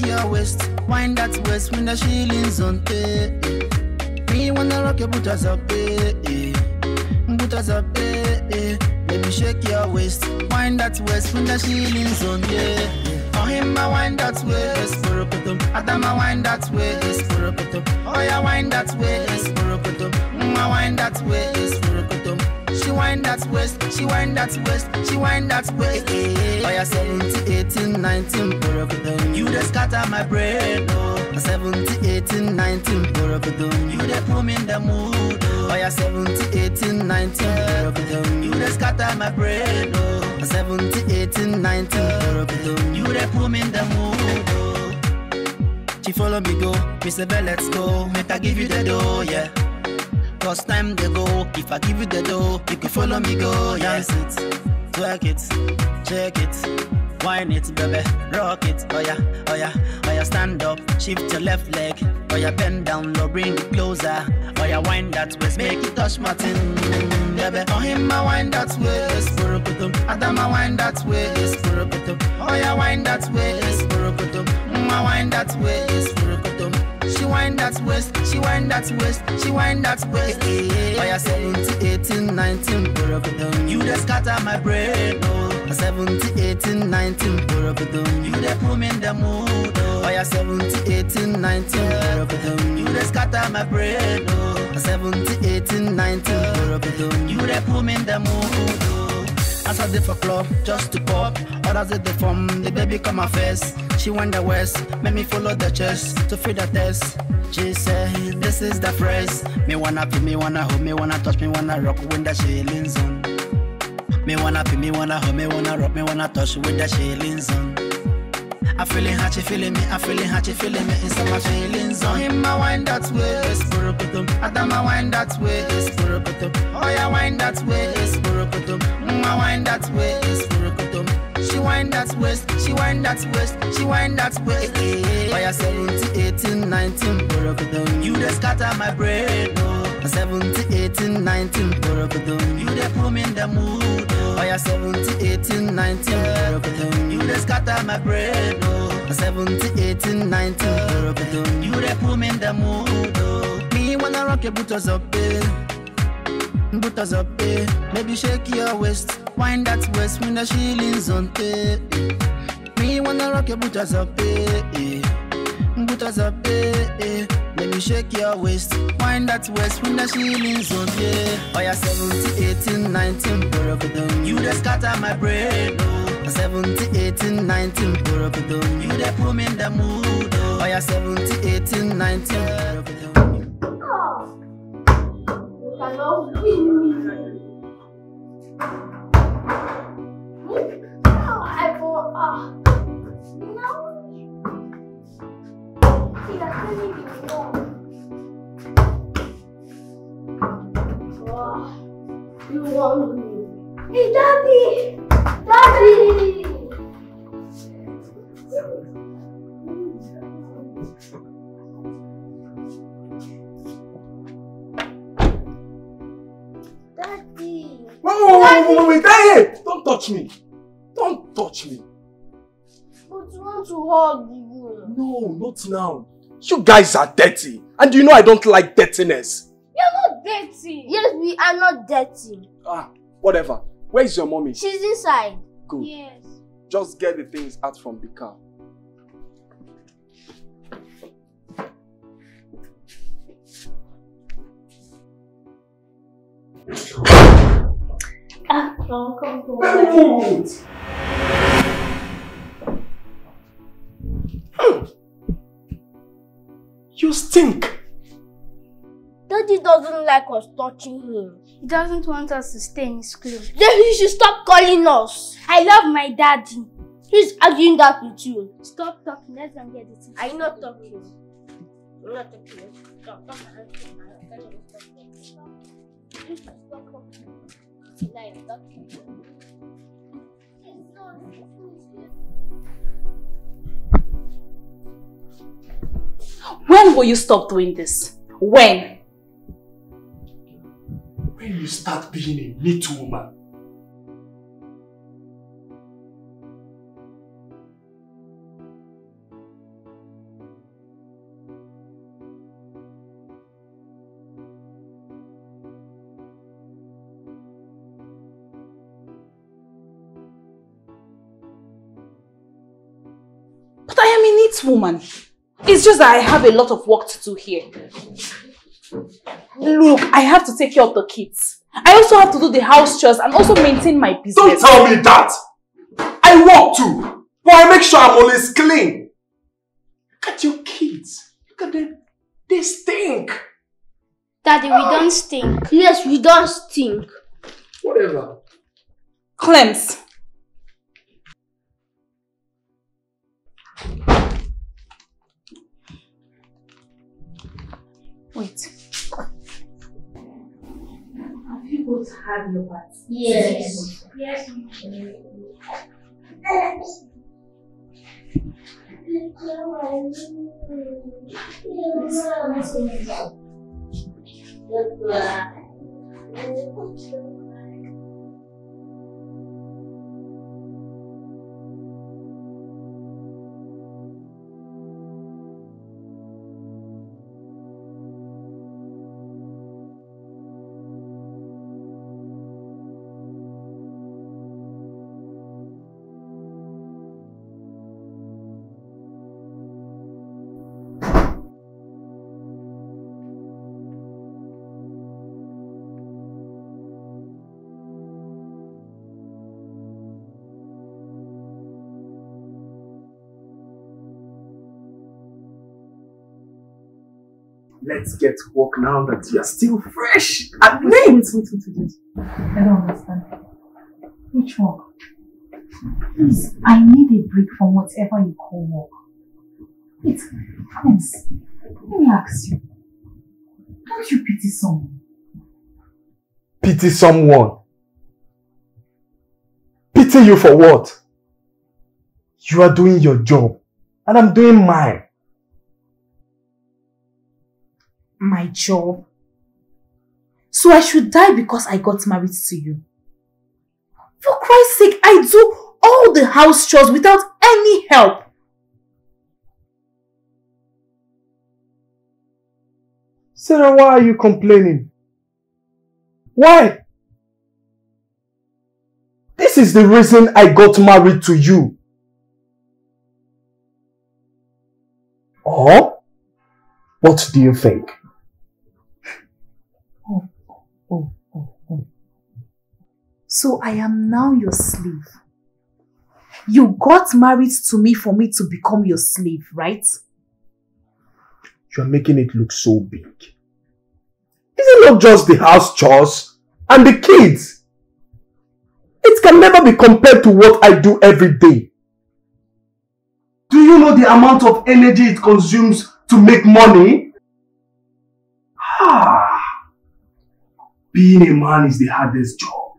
your waist, wind that waist when the shillings on, eh? eh. Me wanna rock your boots up, eh? eh. Boots up, eh? eh. Maybe shake your waist, wind that waist when the shillings on, yeah. For him, I wind that waist, porokotom. Adama wind that waist, porokotom. Oh, yeah, wind that waist, porokotom. Mm, I wind that waist, porokotom. She wind that waist, she wind that waist, she wind that waist. Eh, eh. Oh, yeah, 70, 18, 19, porokotom. You just scatter my brain, oh. 70, 18, 19, porokotom. You dey put me in the mood, oh. Oh, yeah, 70, 18, 19, porokotom. You just scatter my brain, oh. 70, 18, 19, porokotom. You dey put me in the mood, oh. She follow me go, me say, let's go. Make I give you the dough, yeah. Cause time they go. If I give you the dough, you can follow me go. Dance it, twerk it, check it, wine it, baby, rock it. Oh yeah, oh yeah, oh yeah, stand up, shift your left leg. Oh yeah, bend down low, bring it closer. Oh yeah, wind that waist, make it touch my tin, baby. Oh him, I wind that waist, burukutum. Adama wind that waist, burukutum. Oh yeah, wind that waist, burukutum. Mm, I wind that waist, burukutum. She wind that waist, she wind that waist, she wind that waist. Eh, eh. Oh yeah, 70, 18, 19, burukutum. You just scatter my brain, oh. 70, 18, 19, burukutum. You dey put me in the mood, oh. Oh yeah, 70, 18, 19, burukutum. You just scatter my brain, oh. 70, 18, 19, burukutum. You dey put me in the mood, oh. As I did for club, just to pop. Others did the form, the baby come my face. She went the west, made me follow the chest to feel the test. She said, This is the phrase. Me wanna feel, me wanna hold, me wanna touch, me wanna rock when the shillings on. Me wanna feel, me wanna hold, me wanna rock, me wanna touch with the shillings on. I feeling hot, she feeling me, I feeling hot, she feeling me inside my feelings on him. I wind that waist, burukutum. Adama wind that waist, burukutum. Oh yeah, wind that waist, burukutum. Mm, I wind that waist, burukutum. She wind that waist, she wind that waist, she wind that waist. Eh, eh, eh. Oh yeah, 70, 18, 19, burukutum. You just scatter my brain, oh. 70, 18, 19, burukutum. You dey put me in the mood, Oh yeah, 70, 18, 19, burukutum. You just scatter my brain, oh. 70, 18, 19, burukutum. You dey put me in the mood, oh. Me wanna rock your boots up, eh. Boots up, eh. Maybe shake your waist, wind that waist when the shillings on, eh. Me wanna rock your boots up, eh. Eh. Boots up, eh. eh. Maybe shake your waist, wind that waist when the shillings on, yeah. Oh yeah, 70, 18, 19, burukutum. You just scatter my brain, oh. 70, 18, 19, burukutum. You dey put me in the mood, oh. Oh yeah, 70, 18, 19, burukutum. You cannot See, that's really before. Ah, You want me? Hey, Daddy! Daddy! Daddy! Wait, wait, wait, wait, wait, hey! Don't touch me! Don't touch me! But you want to hug you. No, not now. You guys are dirty. And you know I don't like dirtiness. You're not dirty. Yes, we are not dirty. Ah, whatever. Where is your mommy? She's inside. Good. Yes. Just get the things out from the car. Ah, no, come, come. You stink. Daddy doesn't like us touching him. He doesn't want us to stay in his clothes. Then he should stop calling us. I love my daddy. Who's arguing that with you? Stop talking. Let's go and get the tea. I'm not talking. I'm not talking. Stop. Stop. Stop. You when will you stop doing this? When? When you start being a Me woman. But I am a neat woman. It's just that I have a lot of work to do here. Look, I have to take care of the kids. I also have to do the house chores and also maintain my business. Don't tell me that! I work too, but I make sure I'm always clean. Look at your kids. Look at them. They stink. Daddy, we don't stink. Yes, we don't stink. Whatever. Clems. Wait. Have you both had your baths? Yes. Yes. Let's get to work now that you're still fresh and Wait, wait, wait, wait, wait. I don't understand. Which work? Please, I need a break from whatever you call work. Wait, Prince, let me ask you. Don't you pity someone? Pity someone. Pity you for what? You are doing your job and I'm doing mine. My job. So I should die because I got married to you. For Christ's sake, I do all the house chores without any help. Sarah, why are you complaining? Why? This is the reason I got married to you. Or, what do you think? Oh, oh, oh. So I am now your slave. You got married to me for me to become your slave, right? You're making it look so big. Is it not just the house chores and the kids? It can never be compared to what I do every day. Do you know the amount of energy it consumes to make money? Being a man is the hardest job.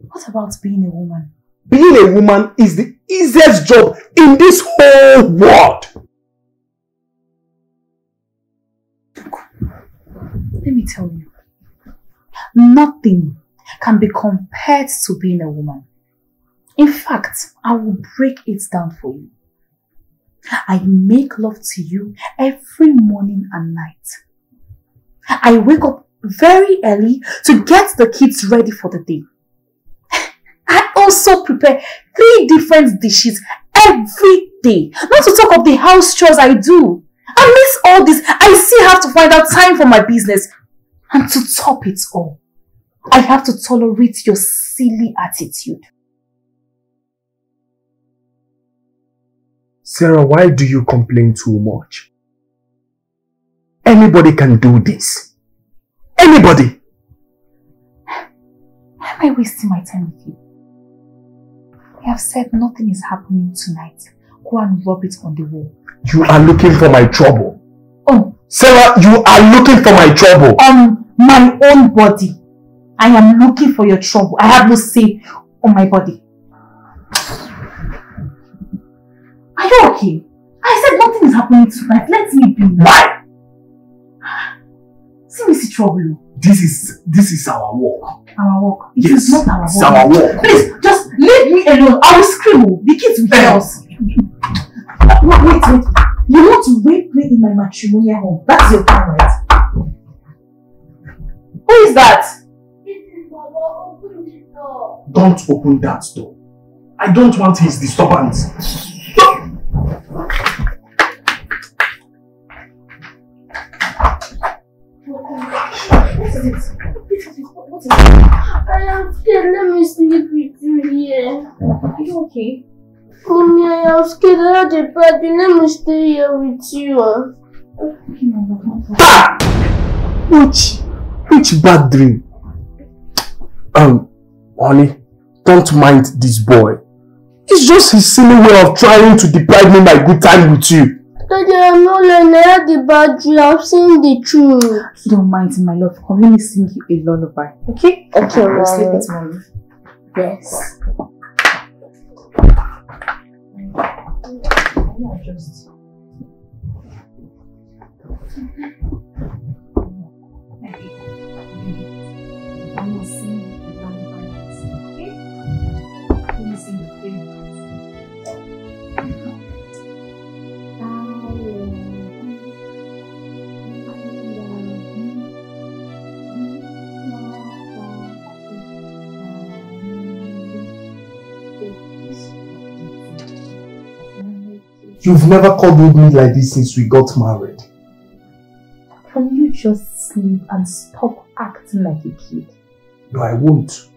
What about being a woman? Being a woman is the easiest job in this whole world. Let me tell you. Nothing can be compared to being a woman. In fact, I will break it down for you. I make love to you every morning and night. I wake up very early to get the kids ready for the day. I also prepare three different dishes every day. Not to talk of the house chores I do. Amidst all this, I still have to find out time for my business. And to top it all, I have to tolerate your silly attitude. Sarah, why do you complain too much? Anybody can do this. Anybody. Why am I wasting my time with you? I have said nothing is happening tonight. Go and rub it on the wall. You are looking for my trouble. Oh, Sarah, you are looking for my trouble. on my own body. I am looking for your trouble. I have no say on my body. Are you okay? I said nothing is happening tonight. Let me be. Why? See me see trouble. This is this is our work. Our work. It Yes, is not our it's work. our work. Please, just leave me alone. I will scream. The kids will hear us. Wait, wait, wait. You want to rape me in my matrimonial home? That's your plan, right? Who is that? Don't open that door. I don't want his disturbance. I am scared. Let me sleep with you here. Are you okay? Mommy, I am scared. I had a bad. Let me stay here with you. Ah! Which, which bad dream? Um, honey, don't mind this boy. It's just his silly way of trying to deprive me my good time with you. Daddy, I'm not lying. I had a bad dream. I'm saying the truth. Don't mind my love. Come, let me sing you a lullaby. Okay? Okay, I'll sleep with mommy. Yes. Just. I You've never cuddled me like this since we got married. Can you just sleep and stop acting like a kid? No, I won't.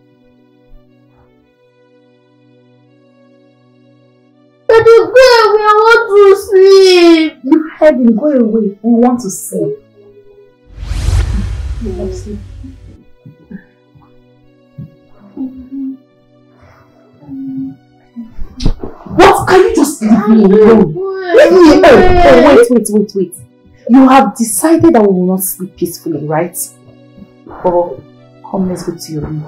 Daddy, go away. I want to sleep. You heard him. Go away. We want to sleep. We want to sleep. What? Can you just leave me alone? Leave me alone. Oh, wait, wait, wait, wait. You have decided that we will not sleep peacefully, right? Oh, come, let's go to your room.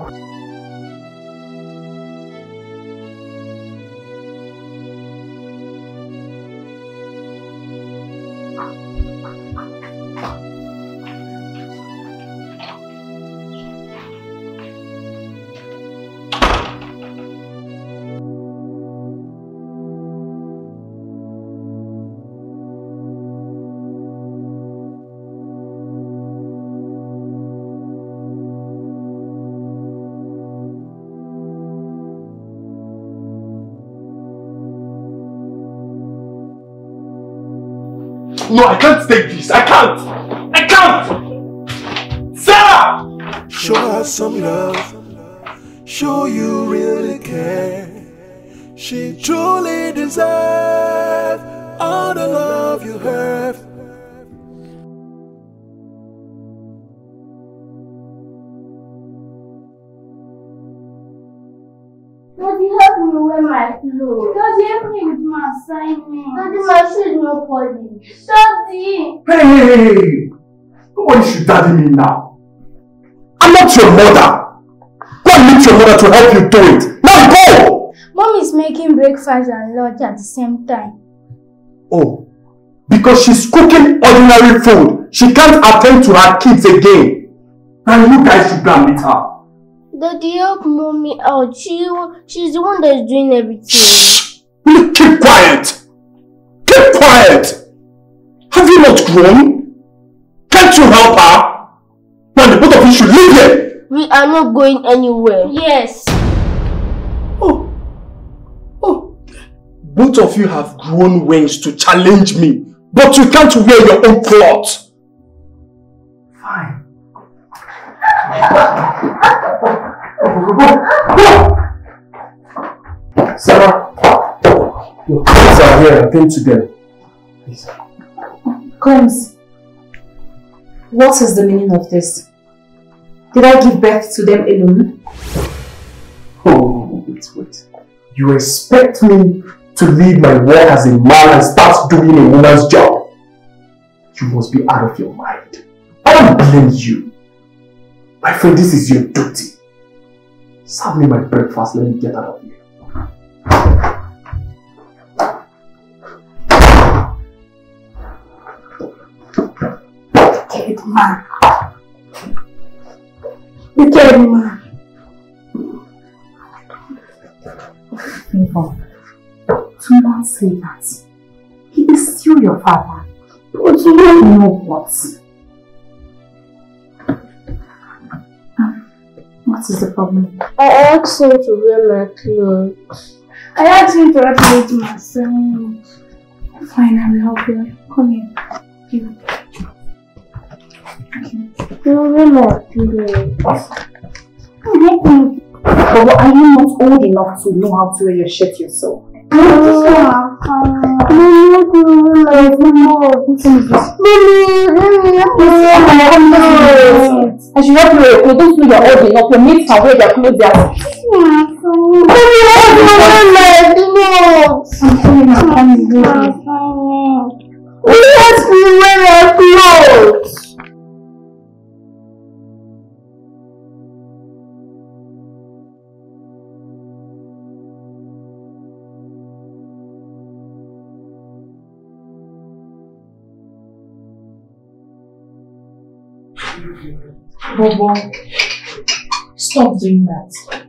No, I can't take this. I can't. I can't. Sarah! Show her some love. Show you really care. She truly deserves all the love you have. Daddy, help me with my assignment. Daddy, my shoe is not polished. Daddy! Hey! Nobody should daddy me now. I'm not your mother. Go and meet your mother to help you do it. Now go! Mom is making breakfast and lunch at the same time. Oh, because she's cooking ordinary food. She can't attend to her kids again. And you guys should go and meet her. Daddy, help mommy out. She, she's the one that is doing everything. Shh! Will you keep quiet? Keep quiet! Have you not grown? Can't you help her? Now the both of you should leave here. We are not going anywhere. Yes. Oh, oh. Both of you have grown wings to challenge me, but you can't wear your own clothes. Fine. Sarah, your kids are here. Attend to them. Please. Clems, what is the meaning of this? Did I give birth to them alone? Oh, wait, wait. You expect me to leave my work as a man and start doing a woman's job? You must be out of your mind. I don't blame you. My friend, this is your duty. Serve me my breakfast, let me get out of here. Wicked man. Wicked man. Favor, do not say that. He is still your father. But you don't know what. What is the problem? I asked him to wear my clothes. I asked him to help me with my assignment. Fine, I will help you. Come here. You. No, no, no. But are you not old enough to know how to wear your shirt yourself? I should help you. You don't feel you're old enough. Your mates can wear their clothes. They are... I'm telling you, I'm coming here. Let me wear my clothes. Bobo, stop doing that.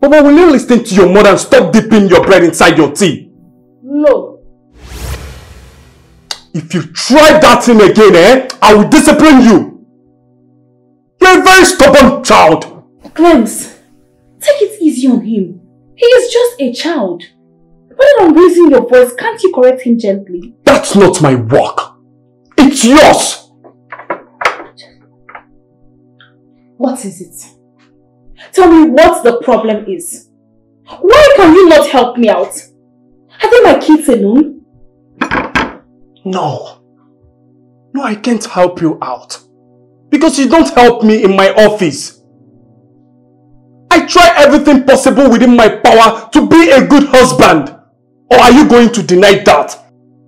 Baba, will you listen to your mother and stop dipping your bread inside your tea? No. If you try that thing again, eh, I will discipline you. You're a very stubborn child. Clems, take it easy on him. He is just a child. Rather than raising your voice, can't you correct him gently? That's not my work. It's yours. What is it? Tell me what the problem is. Why can you not help me out? Are they my kids alone? No. No, I can't help you out. Because you don't help me in my office. I try everything possible within my power to be a good husband. Or are you going to deny that?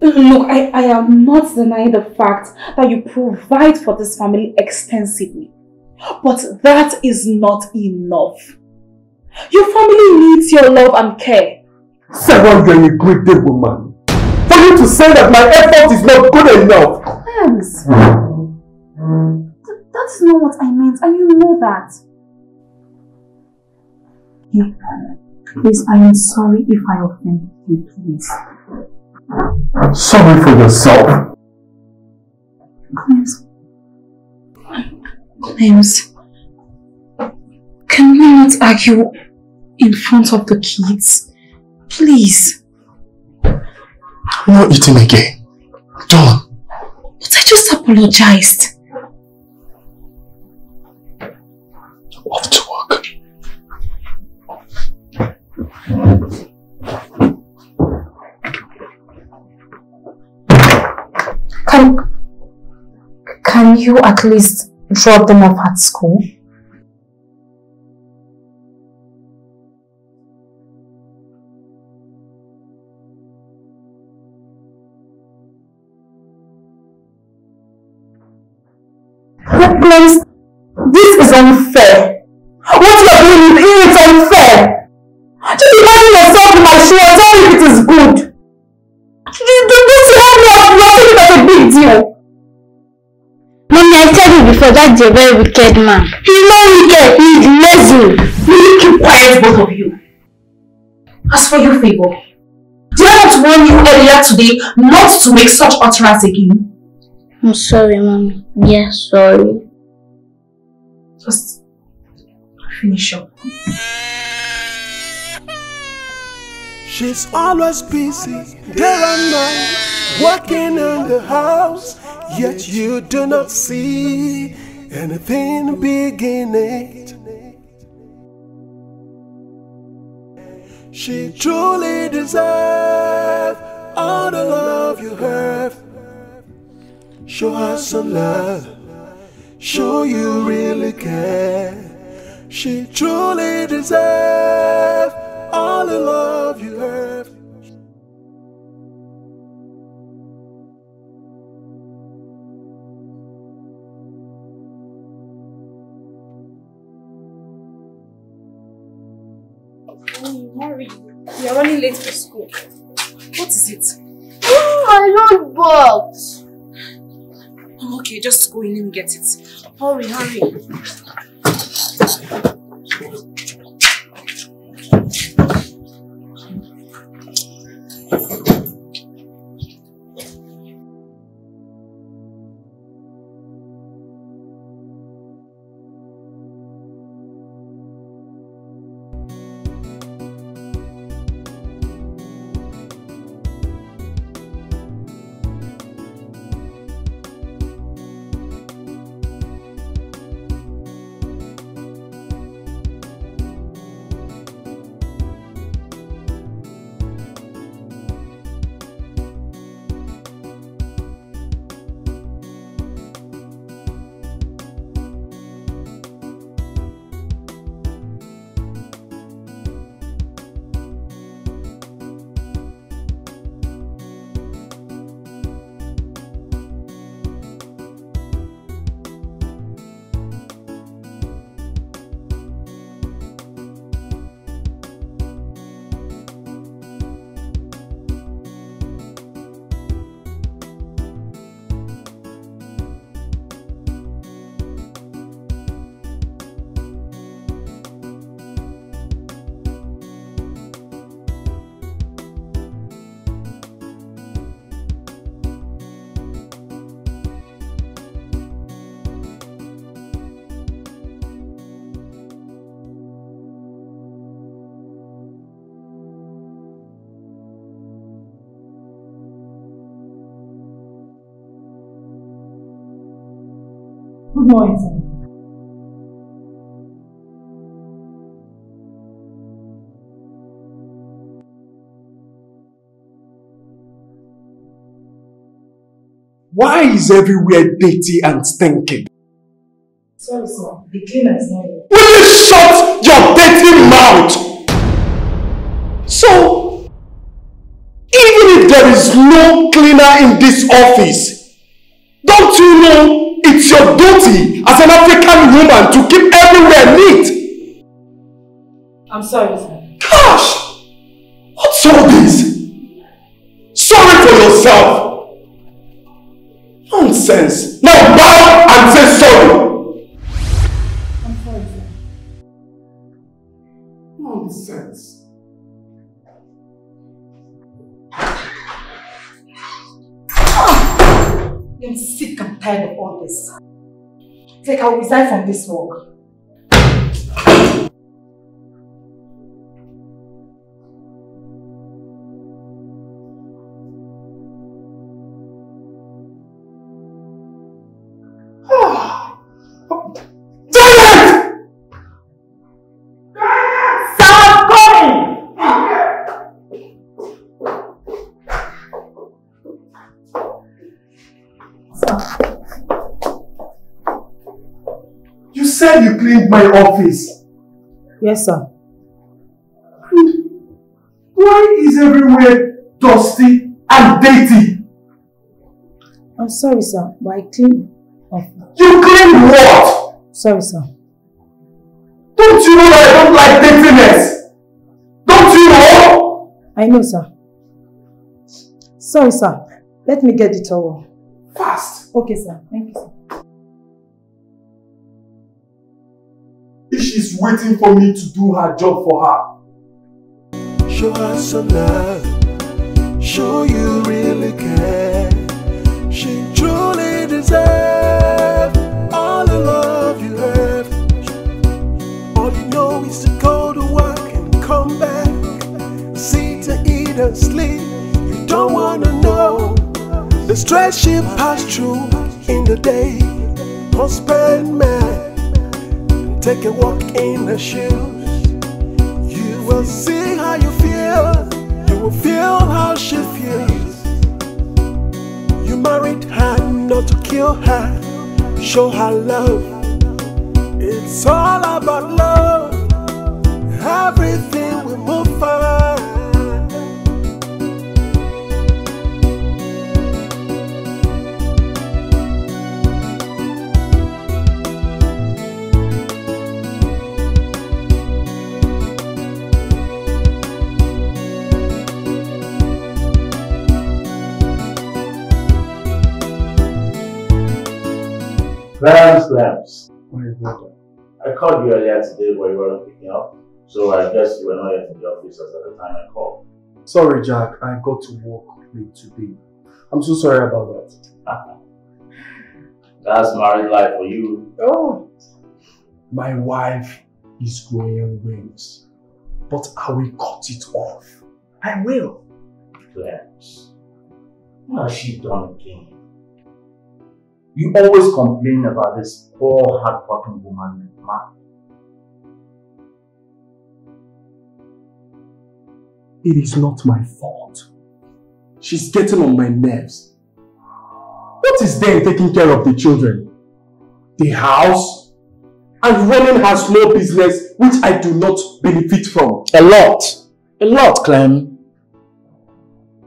Look, I, I am not denying the fact that you provide for this family extensively. But that is not enough. Your family needs your love and care. Sarah, you're a great woman. You to say that my effort is not good enough. Clems, th- that is not what I meant and you know that. Hey, please, I am sorry if I offended you, please. Sorry for yourself. Clems. Clems. Can we not argue in front of the kids? Please. I'm not eating again. Done. But I just apologized. Off to work. Can, can you at least drop them off at school? This is unfair. What you are doing is it's unfair. Just imagine yourself in my shoe and tell me if it is good. Don't you help me out? You are taking it as a big deal. Mommy, I told you before, that's a very wicked man. He's not wicked, he's lazy. Will you keep quiet, both of you? As for you, Favor, did I not warn you earlier today not to make such utterance again? I'm sorry, mommy. Yes, sorry. Just finish up. She's always busy, day and night, working in the house. Yet you do not see anything big in it. She truly deserves all the love you have. Show her some love, show you really care. She truly deserves all the love you have. Hurry. We are running late for school. What is it? Oh, my own box. Oh, okay, just go in and get it. Hurry, hurry. Good. Why is everywhere dirty and stinking? Sorry, sir. The cleaner is not here. Will you shut your dirty mouth? So, even if there is no cleaner in this office, don't you know it's your duty as an African woman to keep everywhere neat? I'm sorry, sir. Gosh! What's all this? Sorry for yourself! Nonsense! Now bow and say sorry! Tired of all this. It's like I'll resign from this work. Said you cleaned my office. Yes, sir. Why is everywhere dusty and dirty? I'm sorry, sir, but I cleaned off. You cleaned what? Sorry, sir. Don't you know that I don't like dirtiness? Don't you know? I know, sir. Sorry, sir. Let me get the towel. Fast. Okay, sir. Thank you, sir. She's waiting for me to do her job for her. Show her some love. Show you really care. She truly deserves all the love you have. All you know is to go to work and come back. See to eat and sleep. You don't wanna know the stress she passed through in the day. Husband, man, take a walk in her shoes. You will see how you feel. You will feel how she feels. You married her not to kill her. Show her love. It's all about love. Everything Clarence, Clarence. I called you earlier today but you weren't picking up. So I guess you were not yet in the office at the time I called. Sorry, Jack. I got to work late today. I'm so sorry about that. That's married life for you. Oh. My wife is growing wings. But I will cut it off. I will. Clarence. What has she done again? You always complain about this poor, hardworking woman, man. It is not my fault. She's getting on my nerves. What is there in taking care of the children? The house? And running her small business which I do not benefit from. A lot. A lot, Clem.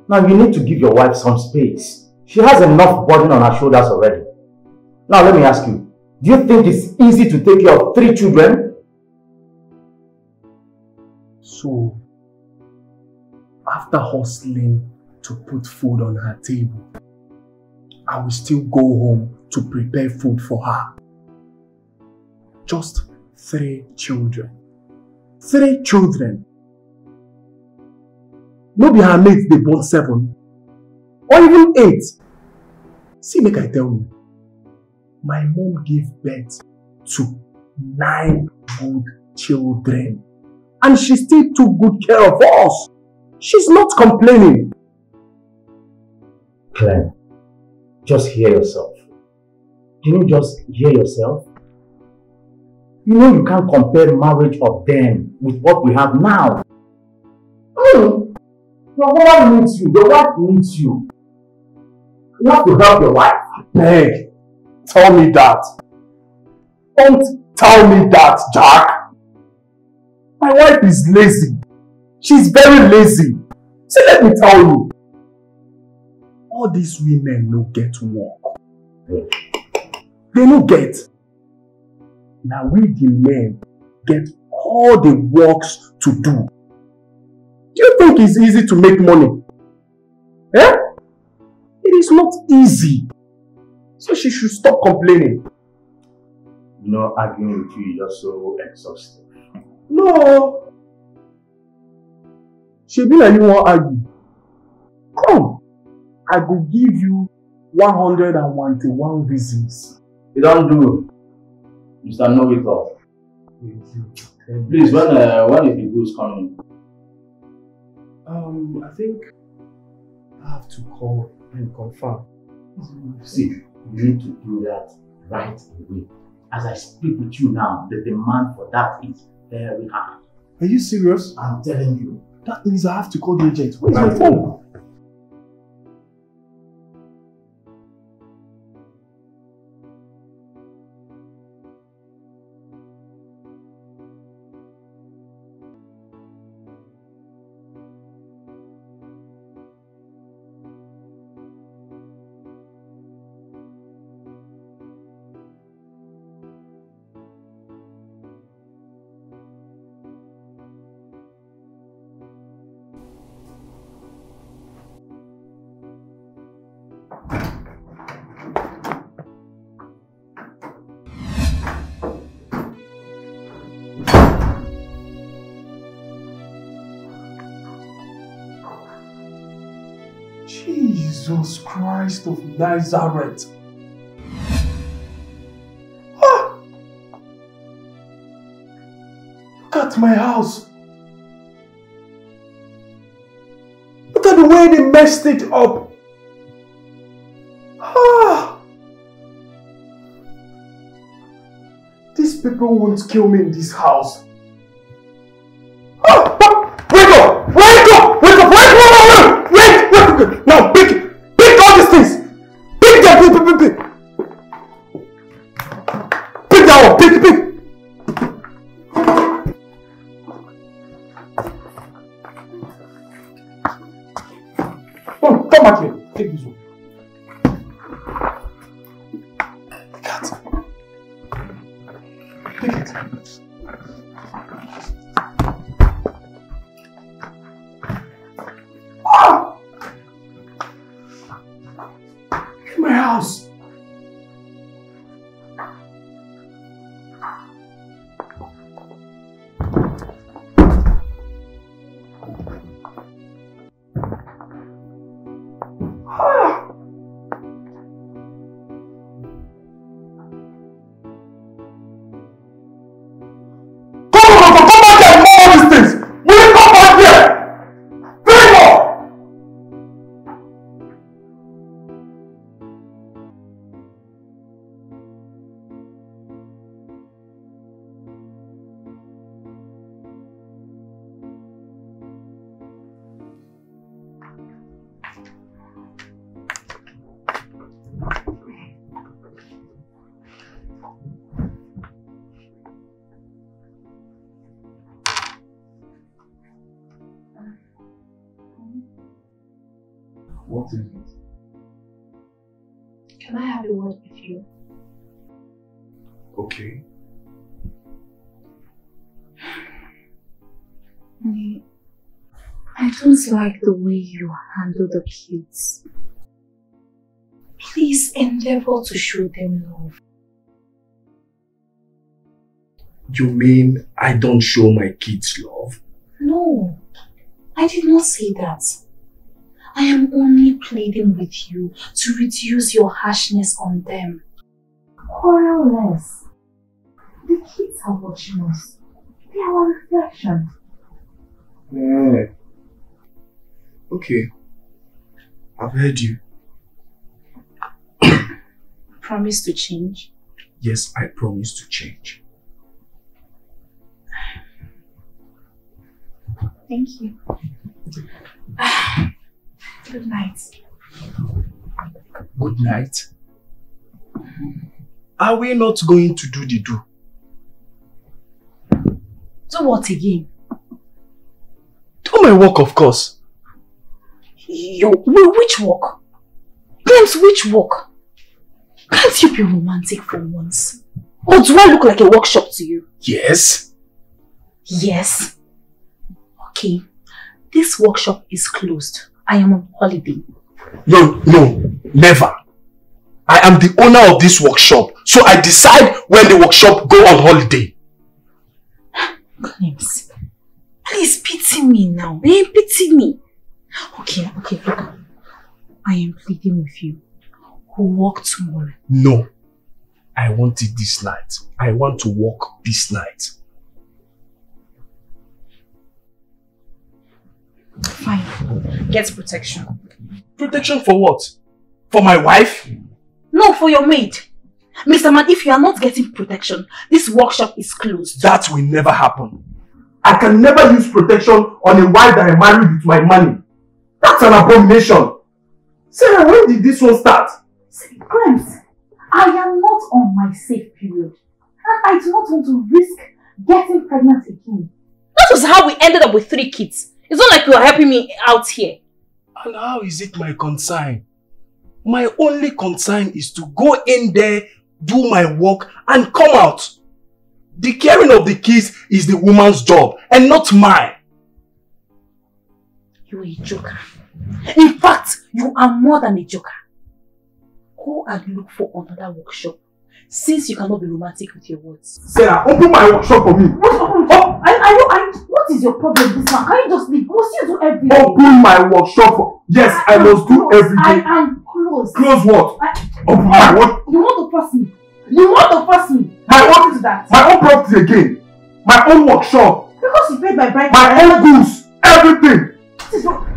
Now you need to give your wife some space. She has enough burden on her shoulders already. Now let me ask you, do you think it's easy to take care of three children? So, after hustling to put food on her table, I will still go home to prepare food for her. Just three children. Three children. Maybe be her mates they born seven. Or even eight. See make I tell you. My mom gave birth to nine good children. And she still took good care of us. She's not complaining. Clem, just hear yourself. Can you just hear yourself? You know you can't compare marriage of then with what we have now. Hmm. Your woman needs you. Your wife needs you. You have to help your wife. Beg. Tell me that. Don't tell me that, Jack. My wife is lazy. She's very lazy. So let me tell you. All these women no get work. They no get. Now we the men get all the works to do. Do you think it's easy to make money? Eh? It is not easy. So she should stop complaining. You know, arguing with you is just so exhausting. No. She be like you wan argue. Come. I go give you 101 reasons. You don't do. Mr. Know It All. Please, when, uh, when is the goods coming? Um, I think I have to call and confirm. See, you need to do that right away. As I speak with you now, the demand for that is very high. Are you serious? I'm telling you. That means I have to call the agent. Where's my phone? Jesus Christ of Nazareth. Ah! Look at my house. Look at the way they messed it up. Ah! These people won't kill me in this house. Don't like the way you handle the kids. Please endeavor to show them love. You mean I don't show my kids love? No, I did not say that. I am only pleading with you to reduce your harshness on them. Quarrel less. The kids are watching us. They are our reflection. Yeah. Okay. I've heard you. promise to change? Yes, I promise to change. Thank you. Good night. Good night. Are we not going to do the do? Do what again? Do my work, of course. Yo, wh- which work? Clems, which work? Can't you be romantic for once? Or do I look like a workshop to you? Yes. Yes. Okay. This workshop is closed. I am on holiday. No, no, never. I am the owner of this workshop, so I decide when the workshop go on holiday. Clems, please pity me now. Eh, pity me. Okay, okay, look. I am pleading with you. We'll work tomorrow. No. I want it this night. I want to work this night. Fine. Get protection. Protection for what? For my wife? No, for your maid. Mr. Man, if you are not getting protection, this workshop is closed. That will never happen. I can never use protection on a wife that I married with my money. That's an abomination. Sarah, when did this one start? Clems, I am not on my safe period. And I do not want to risk getting pregnant again. That was how we ended up with three kids. It's not like you are helping me out here. And how is it my concern? My only concern is to go in there, do my work, and come out. The caring of the kids is the woman's job and not mine. You are a joker. In fact, you are more than a joker. Go and look for another workshop since you cannot be romantic with your words. Sarah, open my workshop for me. What, oh, I, I, I, what is your problem this man? Can you just leave? Must you do everything? Open my workshop for... Yes, I, am must do closed. everything. I am closed. Close what? I, Open my work... you want to force me? You want to force me? My I own, to do that. my own property again. My own workshop. Because you paid my bride. My own goods. Everything. What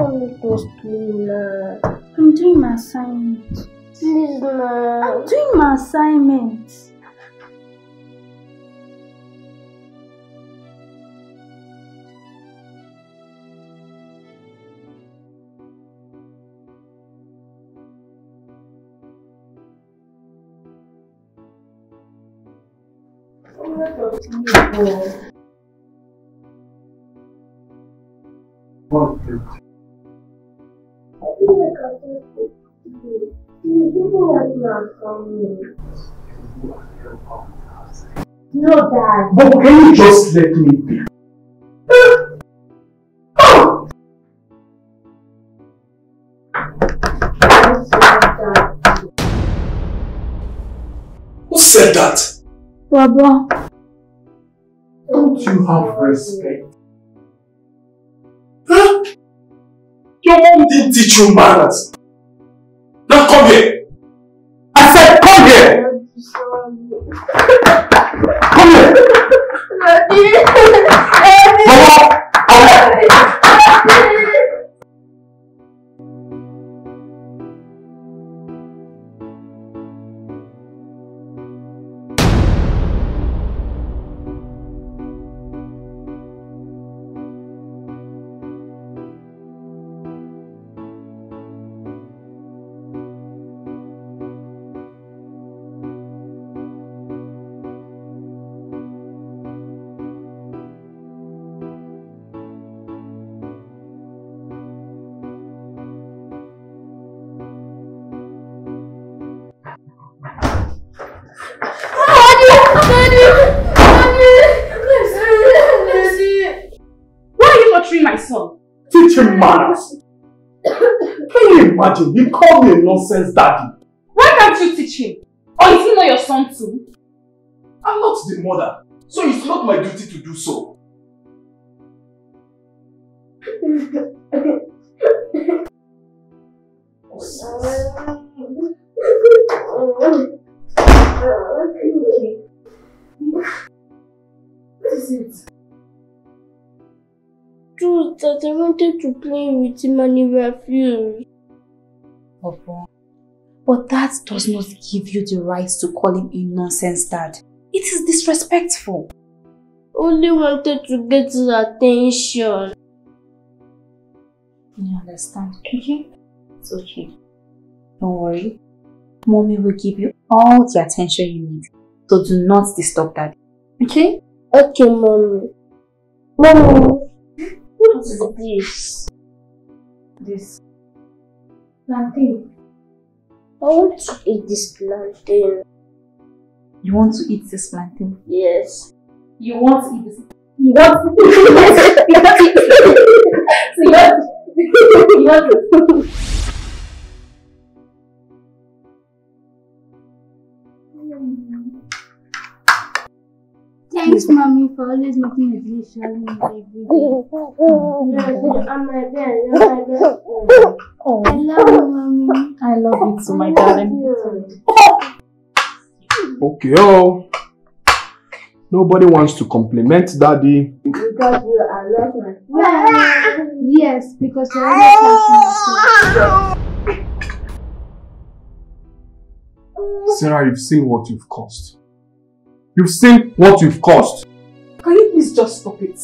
is wrong? I'm doing my assignment. Please, ma. I'm doing my assignment. No, Dad. But can you just let me be? Who said that? Baba, Don't you have respect? Huh? Your mom didn't teach you manners. Now come here. I said come here. Come here. imagine? He called me a nonsense daddy. Why can't you teach him? Or is he not your son too? I'm not the mother, so it's not my duty to do so. Truth, wanted to play with him and he refused. Papa. But that does not give you the right to call him a nonsense dad. It is disrespectful. Only wanted to get his attention. You understand? Okay? It's okay. Don't worry. Mommy will give you all the attention you need. So do not disturb daddy. Okay? Okay, mommy. Mommy, what is this? This plantain. I want to eat this plantain. You want to eat this plantain? Yes. You want to eat this? You want to eat this? You want to eat this? Thanks, mommy, for always making a delicious meal every day. I'm my bed. You're my bed. Oh, I love you, mommy. I love you too, my darling. Okay, oh. Nobody wants to compliment daddy. Because you are not my Yes, because you're always laughing Sarah, you've seen what you've caused. You've seen what you've caused. Can you please just stop it?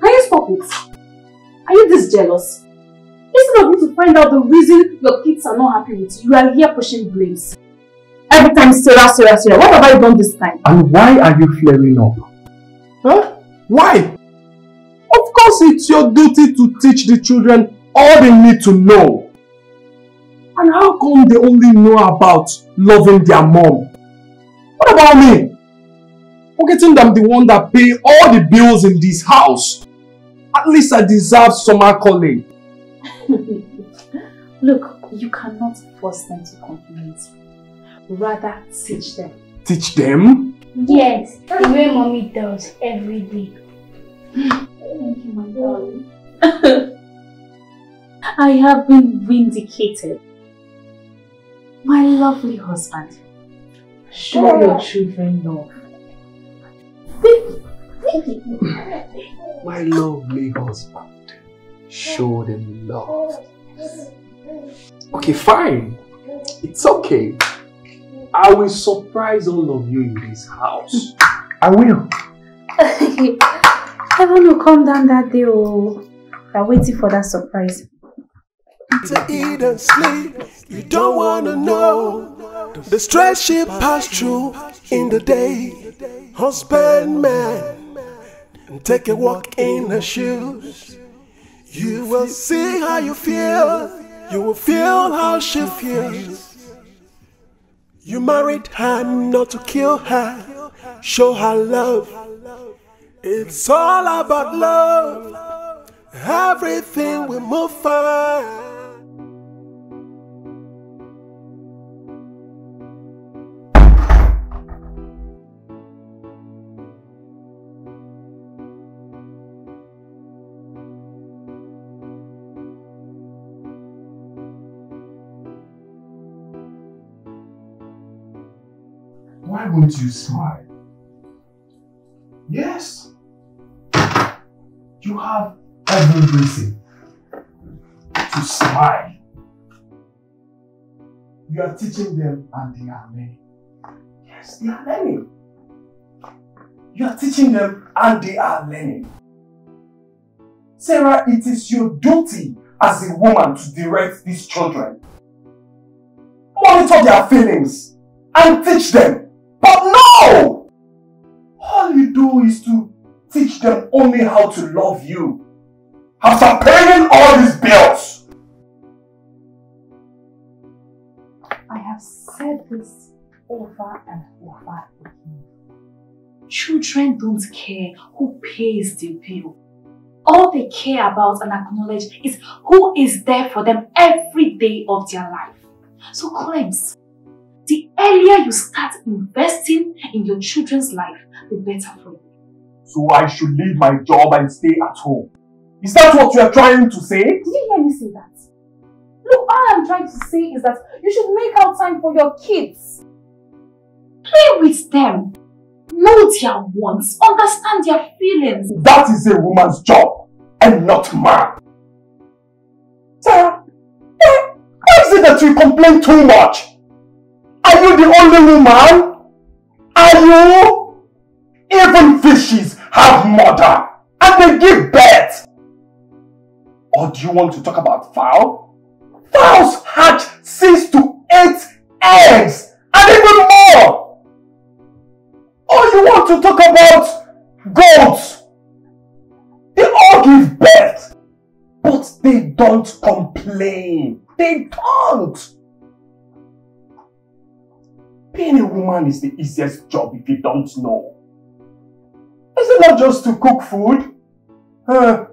Can you stop it? Are you this jealous? Instead of you to find out the reason your kids are not happy with you, you are here pushing blames. Every time Sarah, Sarah, Sarah, what have I done this time? And why are you flaring up? Huh? Why? Of course it's your duty to teach the children all they need to know. And how come they only know about loving their mom? What about me? Forgetting that I'm the one that pay all the bills in this house. At least I deserve some calling. Look, you cannot force them to compliment you. Rather, teach them. Teach them? Yes, the way mommy does every day. Thank you, my darling. I have been vindicated. My lovely husband. Show your children love. My lovely husband. Show them love. Okay, fine. It's okay. I will surprise all of you in this house. I will. Heaven will come down that day. Oh, I'm waiting for that surprise. To eat and sleep, you don't wanna know the stress she passed through in the day. Husband, man, take a walk in her shoes. You will see how you feel. You will feel how she feels. You married her not to kill her, show her love. It's all about love. Everything will move fine. Won't you smile? Yes. You have every reason to smile. You are teaching them and they are learning. Yes, they are learning. You are teaching them and they are learning. Sarah, it is your duty as a woman to direct these children. Monitor their feelings and teach them. But no! All you do is to teach them only how to love you. After paying all these bills. I have said this over and over again. Children don't care who pays the bill. All they care about and acknowledge is who is there for them every day of their life. So Clems, the earlier you start investing in your children's life, the better for you. So I should leave my job and stay at home. Is that what you are trying to say? Did you hear me say that? Look, all I'm trying to say is that you should make out time for your kids. Play with them. Know their wants. Understand their feelings. That is a woman's job and not mine. Sarah, eh, why is it that you complain too much? Are you the only woman? Are you? Even fishes have mother and they give birth. Or do you want to talk about fowl? Fowls hatch six to eight eggs and even more. Or you want to talk about goats? They all give birth, but they don't complain. They don't. Being a woman is the easiest job if you don't know. Is it not just to cook food? Uh,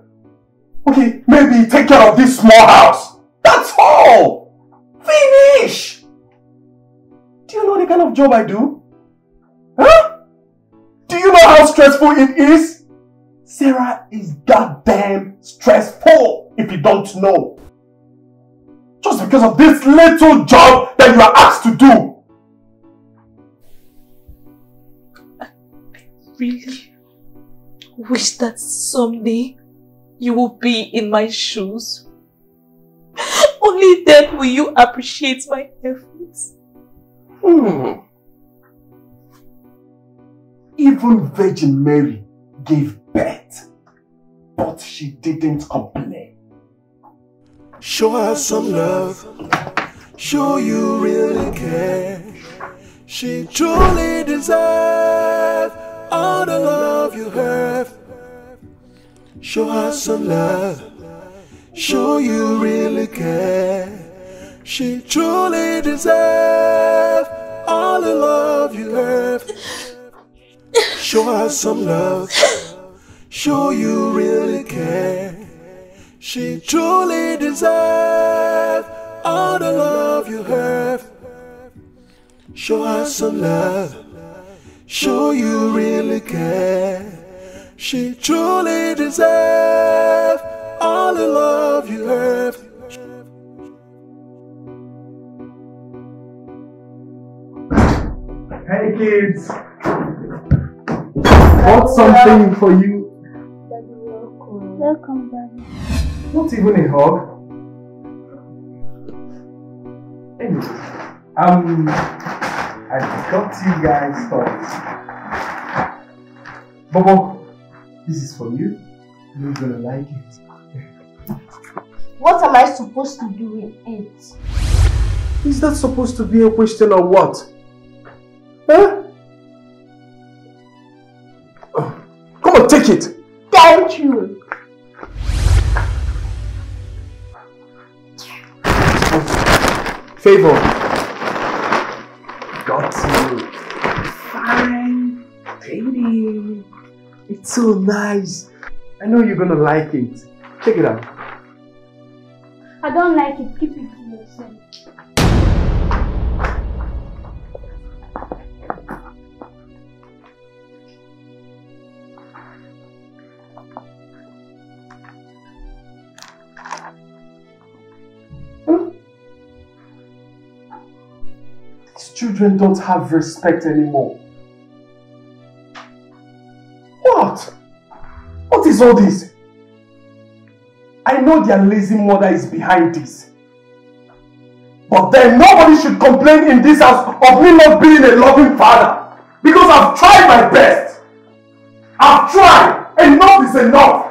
okay, maybe take care of this small house. That's all. Finish. Do you know the kind of job I do? Huh? Do you know how stressful it is? Sarah is goddamn stressful if you don't know. Just because of this little job that you are asked to do. Really wish that someday you will be in my shoes. Only then will you appreciate my efforts. Hmm. Even Virgin Mary gave birth, but she didn't complain. Show her some love. Show you really care. She truly deserves all the love you have. Show her some love. Show you really care. She truly deserves all the love you have. Show her some love. Show you really care. She truly deserves all the love you have. Show her some love. Show you really care. She truly deserves all the love you have. Hey kids! Got something for you. Daddy, Welcome, Daddy. Not even a hug. Anyway, um, I got you guys toys. Bobo, this is for you. You're gonna like it. What am I supposed to do with it? Is that supposed to be a question or what? Huh? Oh, Come on, take it. Thank you. Favor. It's so nice. I know you're gonna like it. Check it out. I don't like it. Keep it to yourself. These children don't have respect anymore. Is all this? I know their lazy mother is behind this. But then nobody should complain in this house of me not being a loving father. Because I've tried my best. I've tried. Enough is enough.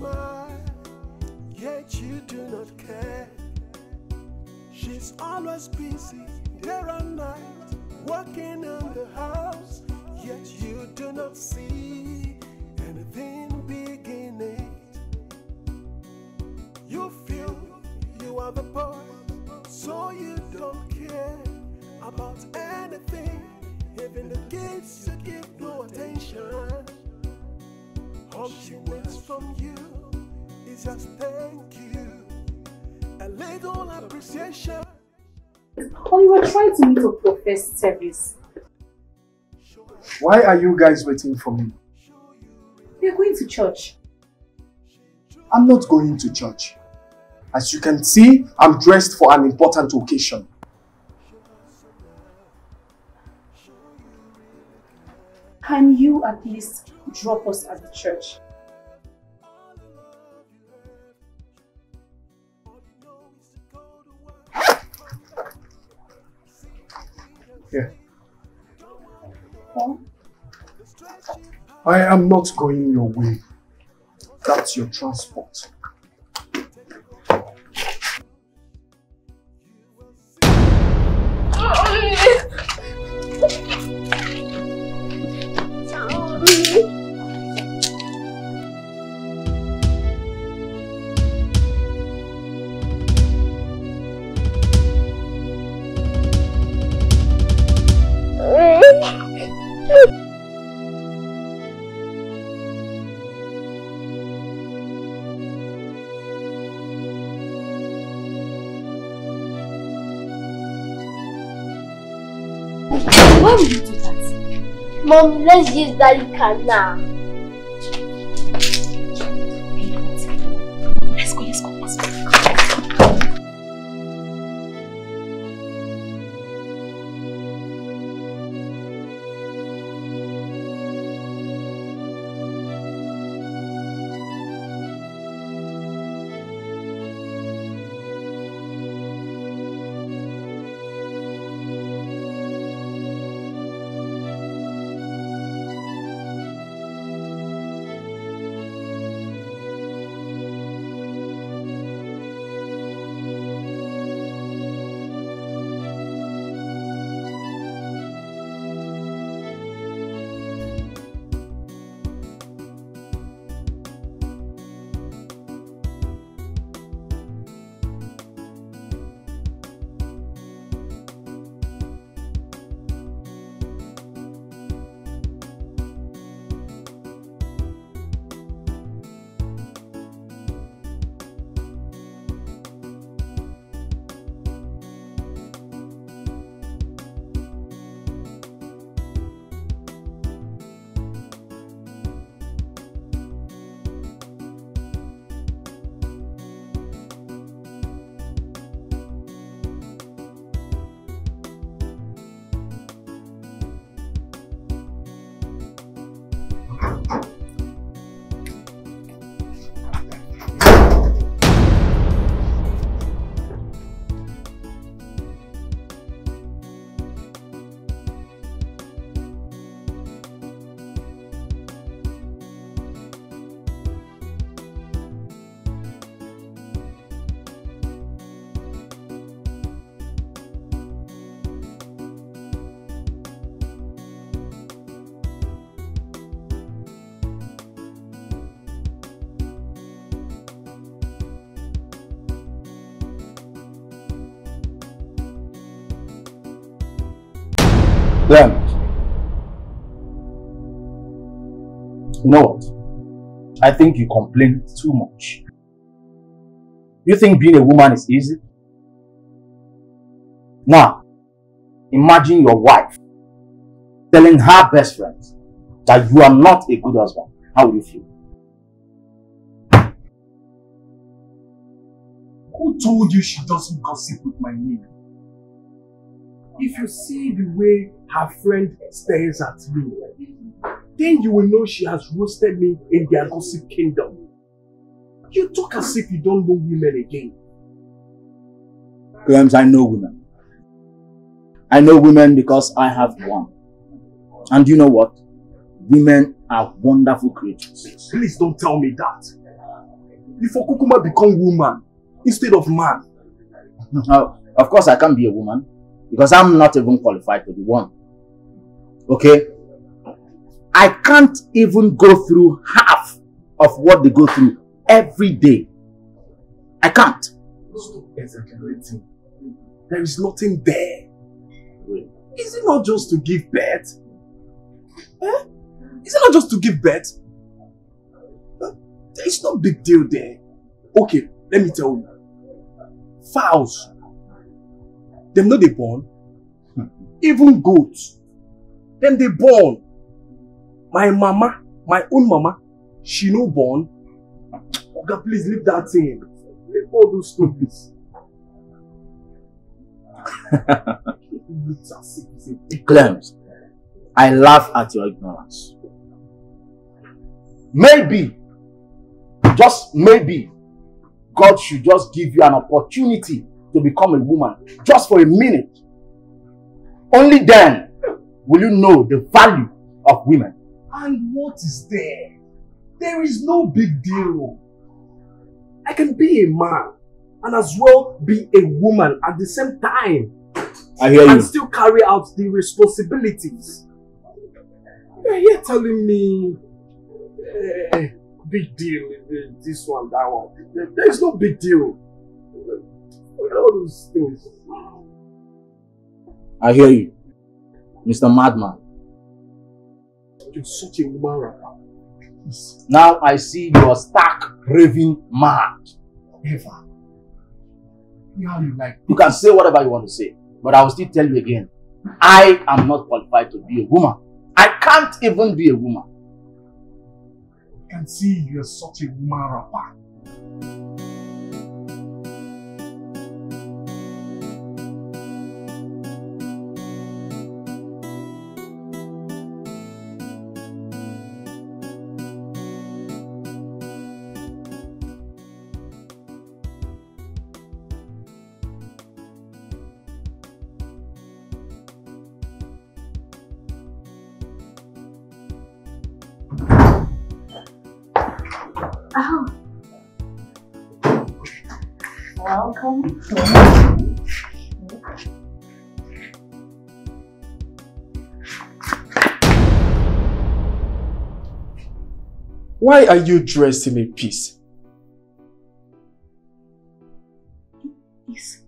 Smile, yet you do not care. She's always busy, day and night, working in the house, yet you do not see anything big in it. You feel you are the boy, so you don't care about anything. Even the kids you give no attention. All she needs from you is just thank you, a little appreciation. Oh, you were trying to meet up for first service. Why are you guys waiting for me? We're going to church. I'm not going to church. As you can see, I'm dressed for an important occasion. Can you at least drop us at the church? Here. I am not going your way. That's your transport. Oh, oh, Mom, let's use daddy car now. Know what? I think you complain too much. You think being a woman is easy? Now, imagine your wife telling her best friend that you are not a good husband. How would you feel? Who told you she doesn't gossip with my name? If you see the way her friend stares at me, then you will know she has roasted me in their gossip kingdom. You talk as if you don't know women again. Clems, I know women. I know women because I have one. And you know what? Women are wonderful creatures. Please don't tell me that. Before Kukuma become woman instead of man. Of course, I can't be a woman because I'm not even qualified to be one. Okay? I can't even go through half of what they go through every day. I can't. Stop exaggerating. There is nothing there. Is it not just to give birth? Eh? Is it not just to give birth? Eh, There is no big deal there. Okay, let me tell you. Fowls. Them know they born. Even goats. Them they born. My mama, my own mama, she no born. Oga, please leave that thing. Leave all those stories. Clems, I laugh at your ignorance. Maybe, just maybe, God should just give you an opportunity to become a woman, just for a minute. Only then will you know the value of women. And what is there? There is no big deal. I can be a man and as well be a woman at the same time. I hear you. And still carry out the responsibilities. You're here telling me eh, big deal, this one, that one. There is no big deal. All those things. I hear you. Mr. Madman. You're such a woman rapper. Now I see you're stark raving mad. Ever. You like You can say whatever you want to say, but I will still tell you again. I am not qualified to be a woman. I can't even be a woman. I can see you're such a woman rapper. Oh. Welcome. Why are you dressed in a piece? Is,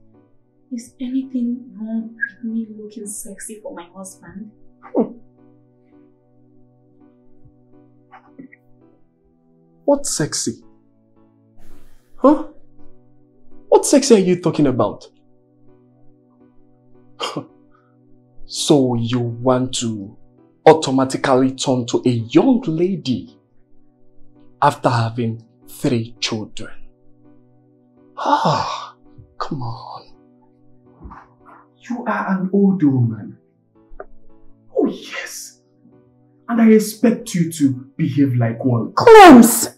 is anything wrong with me looking sexy for my husband? Oh, What sexy? Huh? What sexy are you talking about? so you want to automatically turn to a young lady after having three children? Ah, come on. You are an old woman. Oh yes. And I expect you to behave like one. Clems!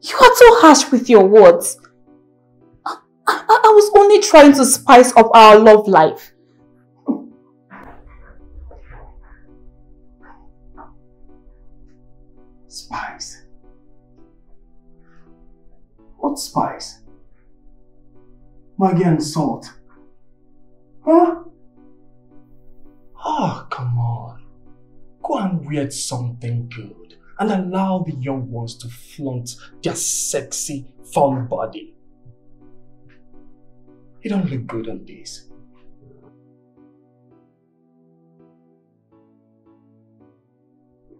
You are too harsh with your words. I, I, I was only trying to spice up our love life. Spice. What spice? Maggi and salt. Huh? Oh, come on. Go and wear something good and allow the young ones to flaunt their sexy, fun body. You don't look good on this.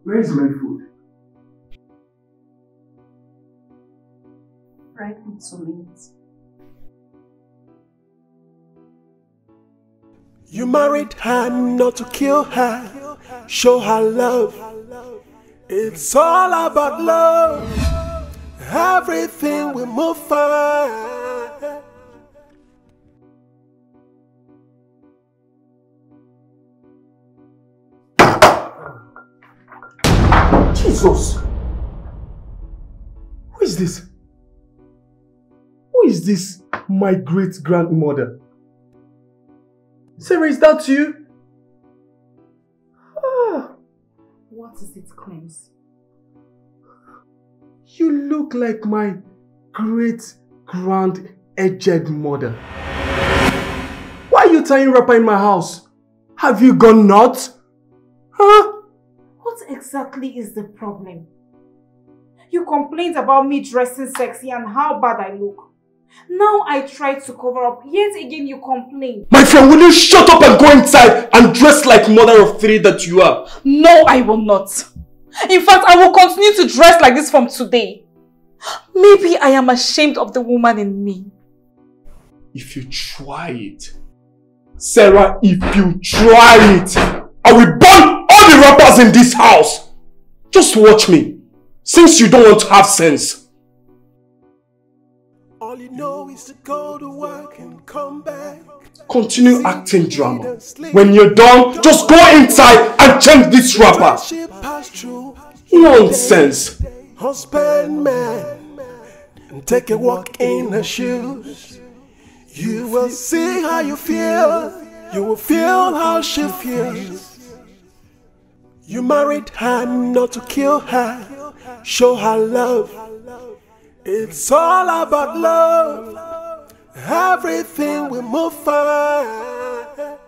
Where is my food? Right in two minutes. You married her not to kill her, show her love. It's all about love. Everything will move fine. Jesus! Who is this? Who is this, my great grandmother? Sarah, is that you? Ah, What is it, Clems? you look like my great grand aged mother. Why are you tying wrapper in my house? Have you gone nuts? Huh? What exactly is the problem? You complained about me dressing sexy and how bad I look. Now I try to cover up, yet again you complain. My friend, will you shut up and go inside and dress like mother of three that you are? No, I will not. In fact, I will continue to dress like this from today. Maybe I am ashamed of the woman in me. If you try it, Sarah, if you try it, I will burn all the wrappers in this house. Just watch me. Since you don't want to have sense. To go to work and come back. Continue acting drama. When you're done, just go inside and change this wrapper. She passed through. Nonsense. Husband man, and take a walk in her shoes. You will see how you feel. You will feel how she feels. You married her not to kill her, show her love. It's all about love. Everything will move fine.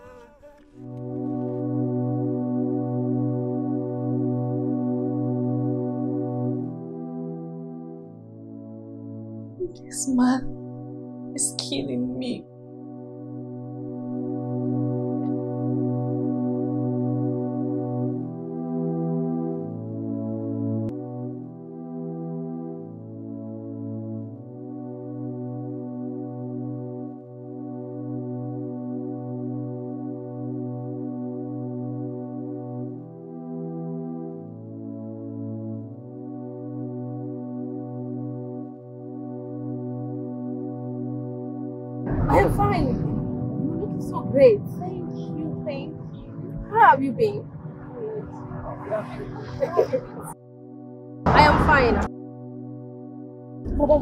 This man is killing me.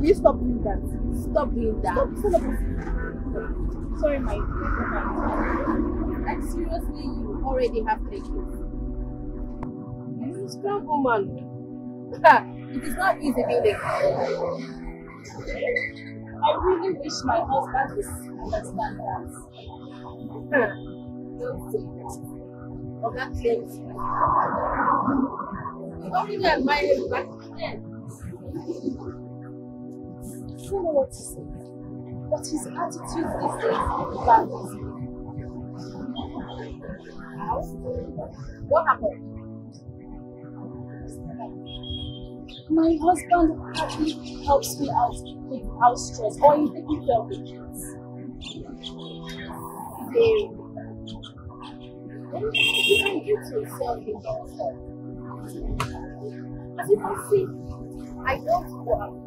Will you stop doing that? Stop doing that. Stop, stop. Sorry, my Like seriously, you already have three kids. You strong woman. it is not easy being a I really wish my husband would understand that. Don't say that. Or that claims. You already admire him back then. Don't know what to say. But his attitude me. How? What happened? My husband hardly helps me out with house stress or he taking care of the kids. Very. You can get yourself in yourself. As you can see, I don't out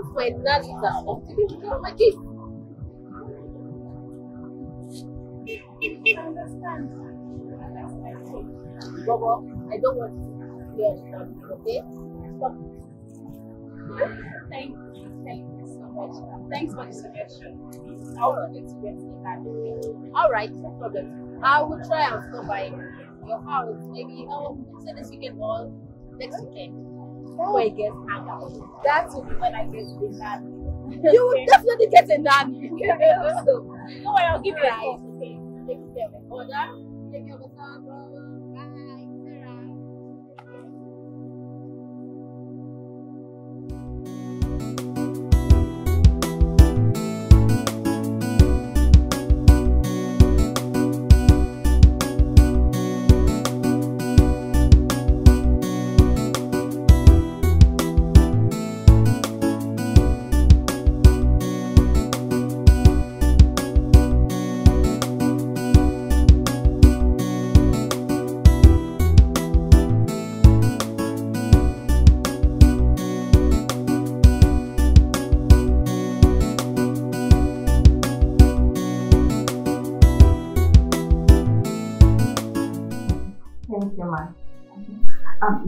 of my. I. Bobo, I don't want to hear that, okay? Stop. Thank you. Thank you so much. Thanks for the suggestion. I'll look into getting that. All right, no problem. I will try and stop by your house. Maybe um, say this weekend or next weekend. Before it gets hang out. That will be when I get to the nanny. You will definitely get a nanny. so, no I'll give you a call. Okay. Take care of my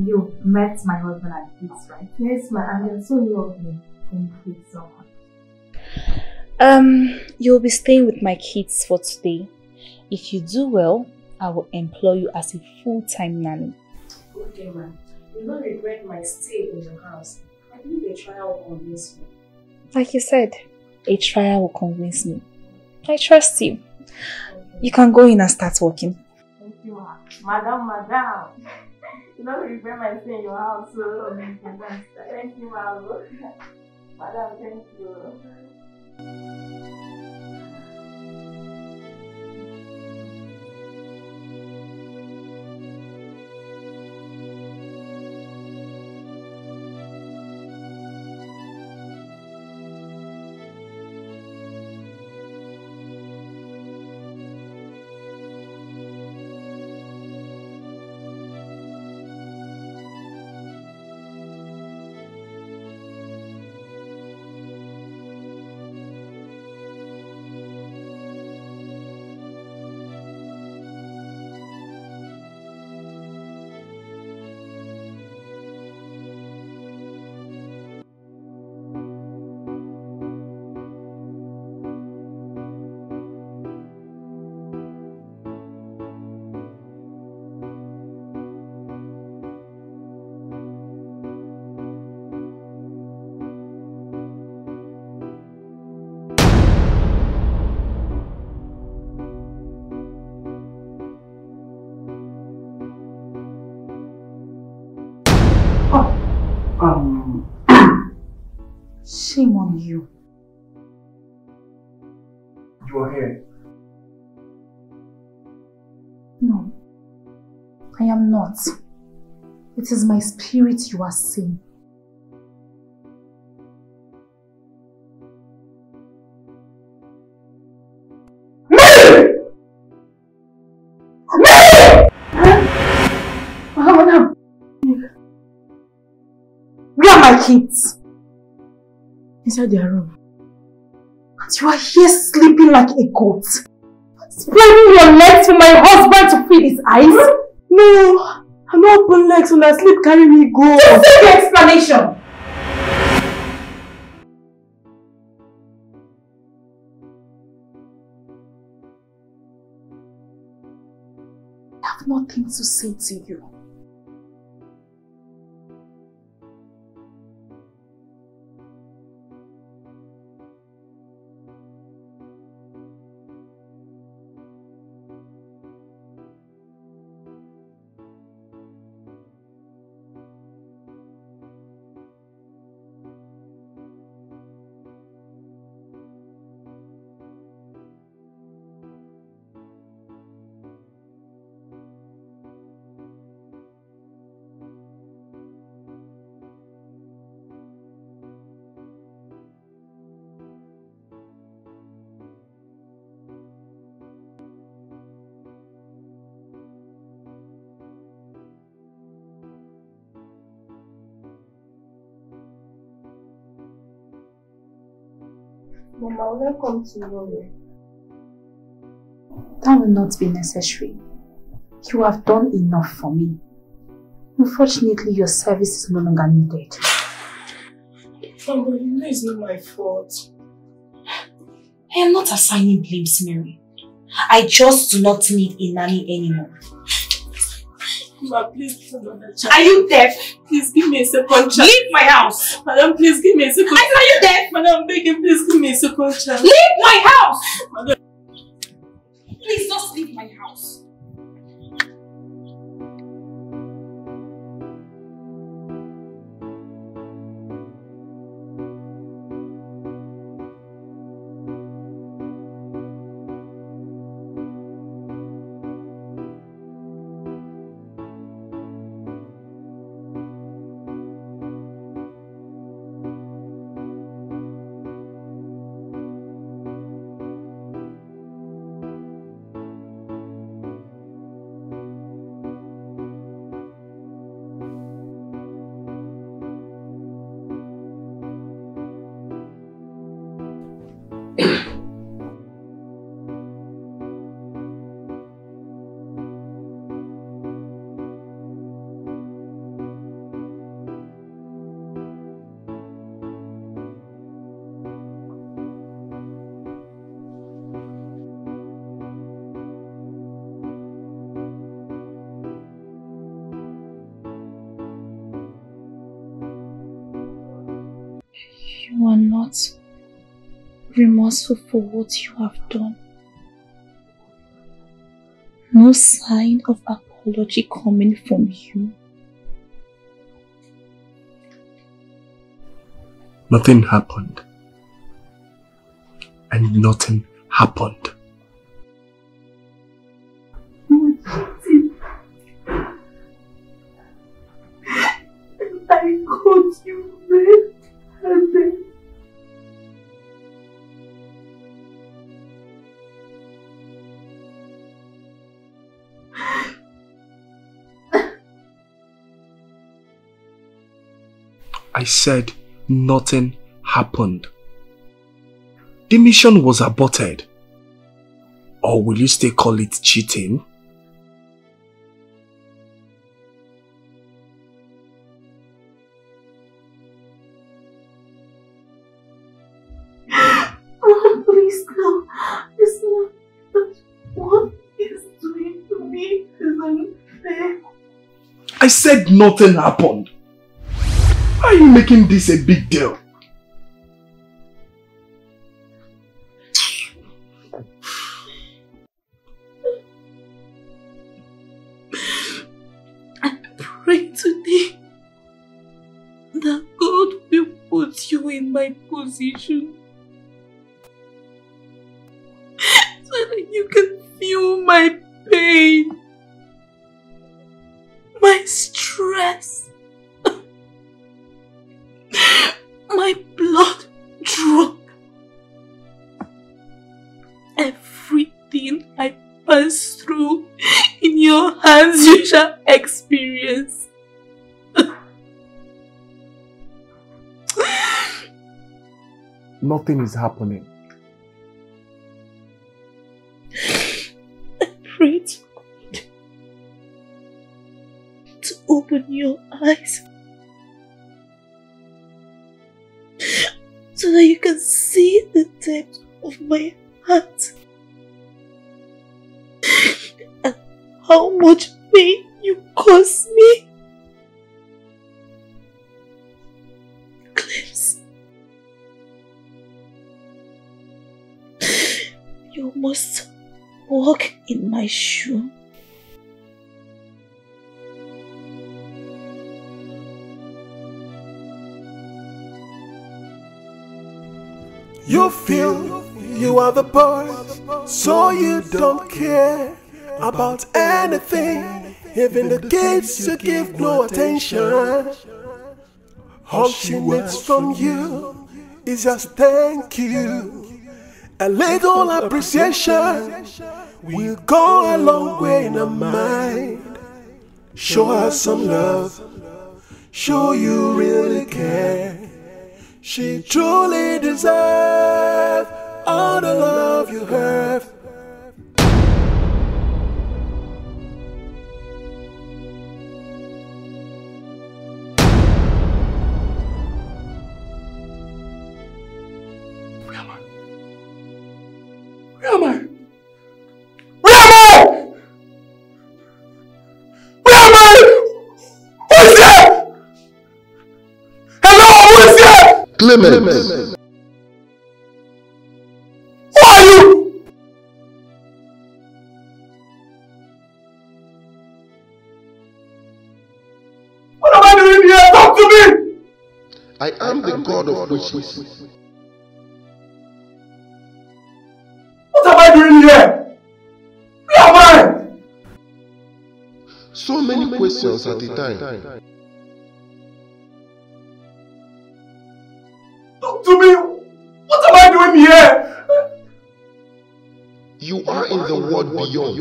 you met my husband and kids, right? Yes, ma, and so lovely. Thank you so much. Um, you'll be staying with my kids for today. If you do well, I will employ you as a full-time nanny. Okay, man. You don't regret my stay in your house. I believe a trial will convince me. Like you said, a trial will convince me. I trust you. You can go in and start working. Thank you, ma. Madam, madam. You don't regret my stay in your house, so you can go and start. Thank you, ma. Madam, thank you. Shame on you. You are here. No, I am not. It is my spirit you are seeing. Oh, Where are my kids? Inside their room. And you are here sleeping like a goat. Spreading your legs for my husband to feed his eyes? No, I'm not open legs when I sleep carry me go. Just say the explanation. I have nothing to say to you. Mama, will I come tomorrow? That will not be necessary. You have done enough for me. Unfortunately, your service is no longer needed. Mama, you know it's not my fault. I am not assigning blame, Mary. I just do not need a nanny anymore. Mama, please give me another chance. Are you deaf? Please give me a second chance. Leave my house! Madam, please give me a second I said, are you deaf? Madam, begging, please give me a second chance. Leave my house! Madam, Please just leave my house. Remorseful for what you have done. No sign of apology coming from you. Nothing happened. And nothing happened. I said nothing happened. The mission was aborted. Or will you still call it cheating? Oh, please no. It's not. What is doing to me is unfair. I said nothing happened. Making this a big deal? I pray today that God will put you in my position. Nothing is happening. I pray to God to open your eyes so that you can see the depth of my heart and how much pain you cause me. You must walk in my shoe. You feel you are the boss, so you don't care about anything. Even the kids you give no attention. All she needs from you is just thank you. A little appreciation will go a long way in her mind. Show her some love, show you really care. She truly deserves all the love you have. Clement. Who are you? What am I doing here? Talk to me! I am the god of wishes. What am I doing here? Where am I? So many questions at a time. Beyond.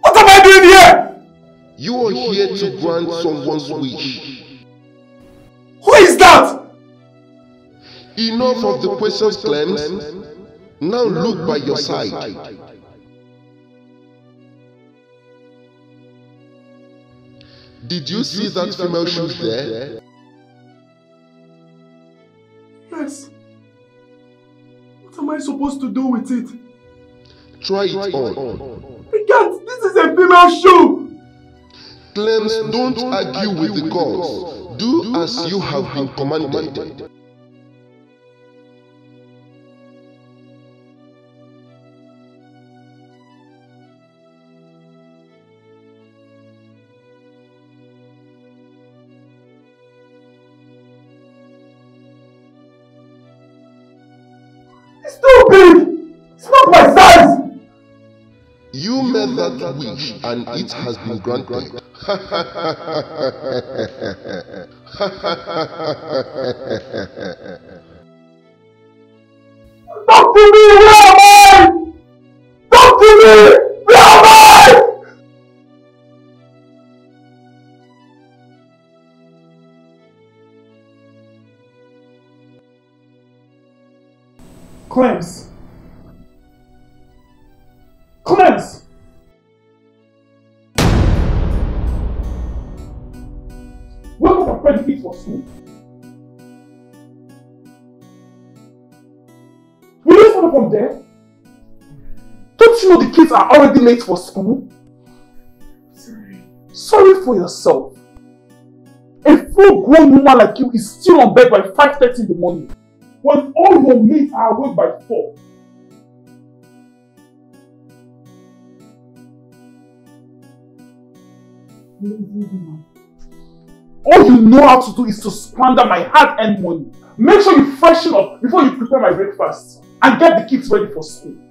What am I doing here? You are here to grant someone's wish. Who is that? Enough of the questions, Clems. Now look by your side. Did you see that female shoes there? I supposed to do with it? Try it on. I can't. This is a female shoe. Clems, don't argue with the gods. Do as you have been commanded. You that wish and it has been granted. Talk to me. Where am I? Talk to me. Where am I? Clems. Are already late for school? Sorry. Sorry for yourself. A full grown woman like you is still on bed by 5.30 in the morning when all your mates are awake by 4. Lazy woman. All you know how to do is to squander my hard-earned money. Make sure you freshen up before you prepare my breakfast and get the kids ready for school.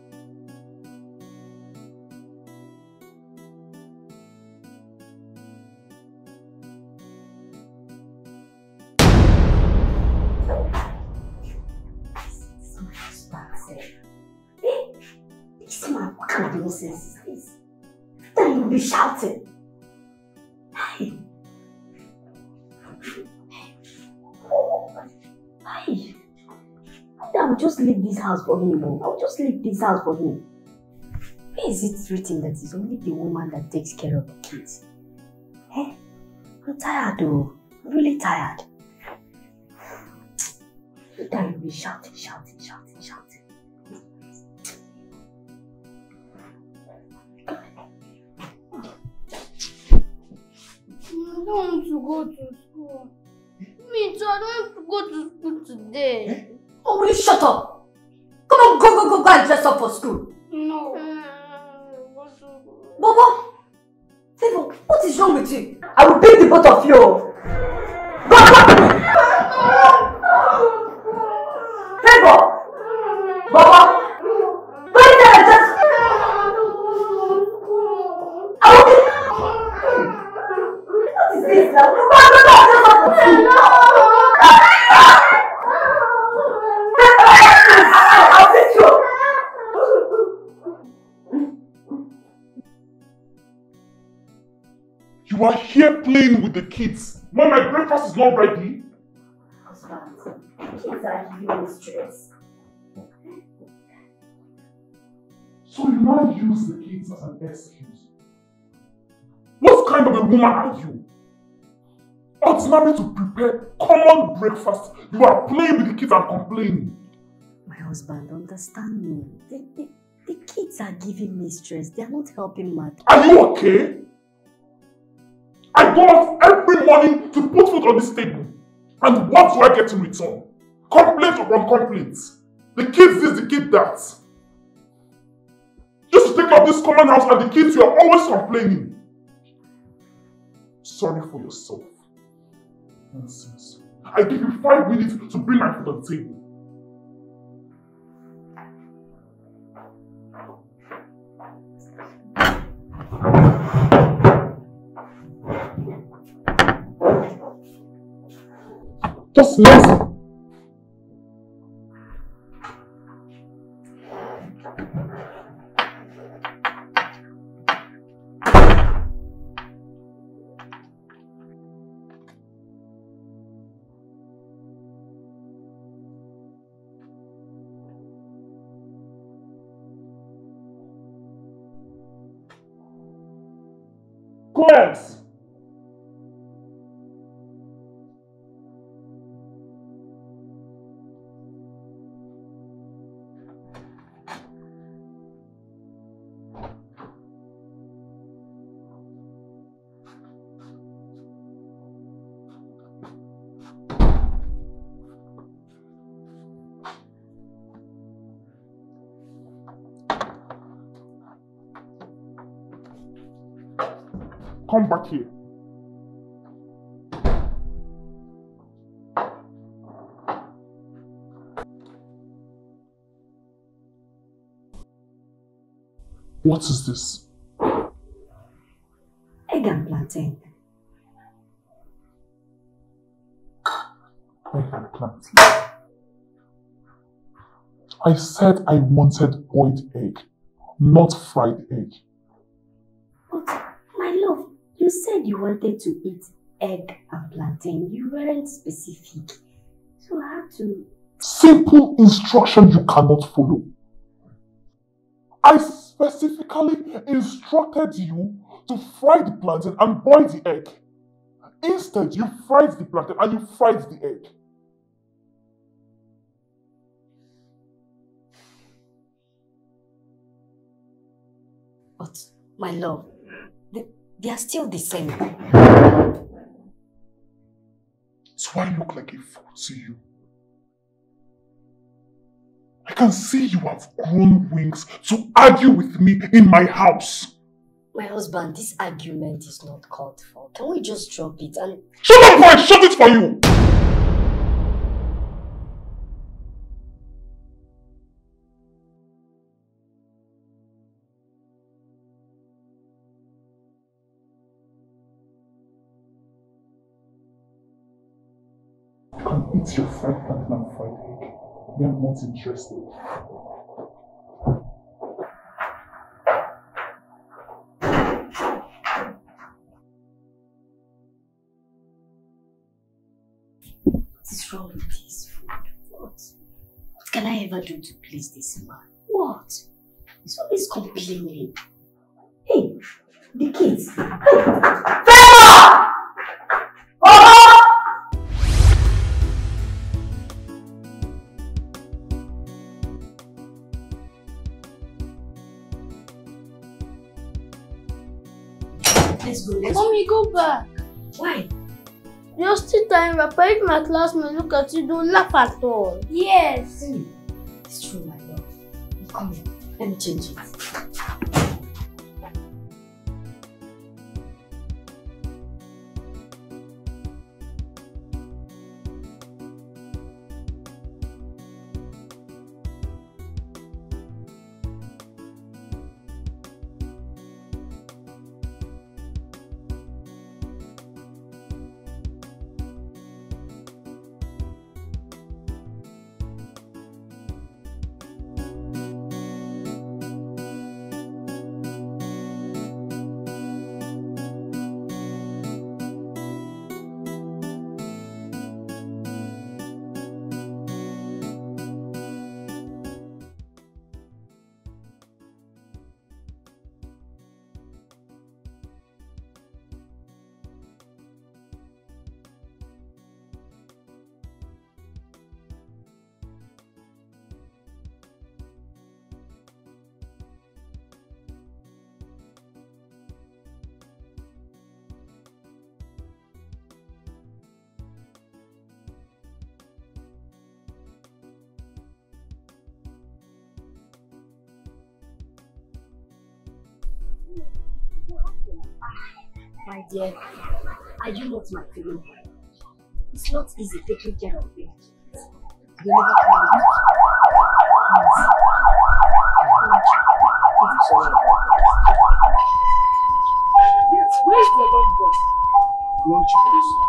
This house for him. oh. I will just leave this house for him. Where is it written that it's only the woman that takes care of the kids? Eh? I'm tired though. I'm really tired. Then you'll be shouting, shouting, shouting, shouting. I don't want to go to school. Me too, I don't want to go to school today. Oh, will you shut up? Go, and dress up for school. No. Bobo, Favor, what is wrong with you? I will beat the both of you. Is not ready. Husband, kids are me stress. So you now use the kids as an excuse. What kind of a woman are you? Ordinary to prepare common breakfast, you are playing with the kids and complaining. My husband, understand me. The, the, the kids are giving me stress. They are not helping matters. Are you okay? I go out every morning to put food on this table. And what do I get in return? Complaint upon complaint. The kids this, the kid that. Just to take up this common house and the kids you are always complaining. Sorry for yourself. Nonsense. I give you five minutes to bring my food on the table. Just listen. What is this? Egg and plantain. Egg and plantain. I said I wanted boiled egg, not fried egg. My love, you said you wanted to eat egg and plantain. You weren't specific. So I had to. Simple instruction you cannot follow. I specifically instructed you to fry the plantain and boil the egg. Instead, you fried the plantain and you fried the egg. But, my love, they, they are still the same. So I look like a fool to you. I can see you have grown wings to argue with me in my house. My husband, this argument is not called for. Can we just drop it and Shut up, boy! Shut it for you! You can eat your fried plantain and fried egg. We are not interested. what is wrong with this food? What? What can I ever do to please this man? What? He's always complaining. Hey, the kids. Hey! Let's go, let's Mommy, go back. Why? You're still time. Papa, if my classmates look at you, don't laugh at all. Yes. It's true, my love. Come here. Let me change it. Dear, are you not my feeling? It's not easy taking care of you. You never come back. Me Yes, where's the lunch box? Lunch box?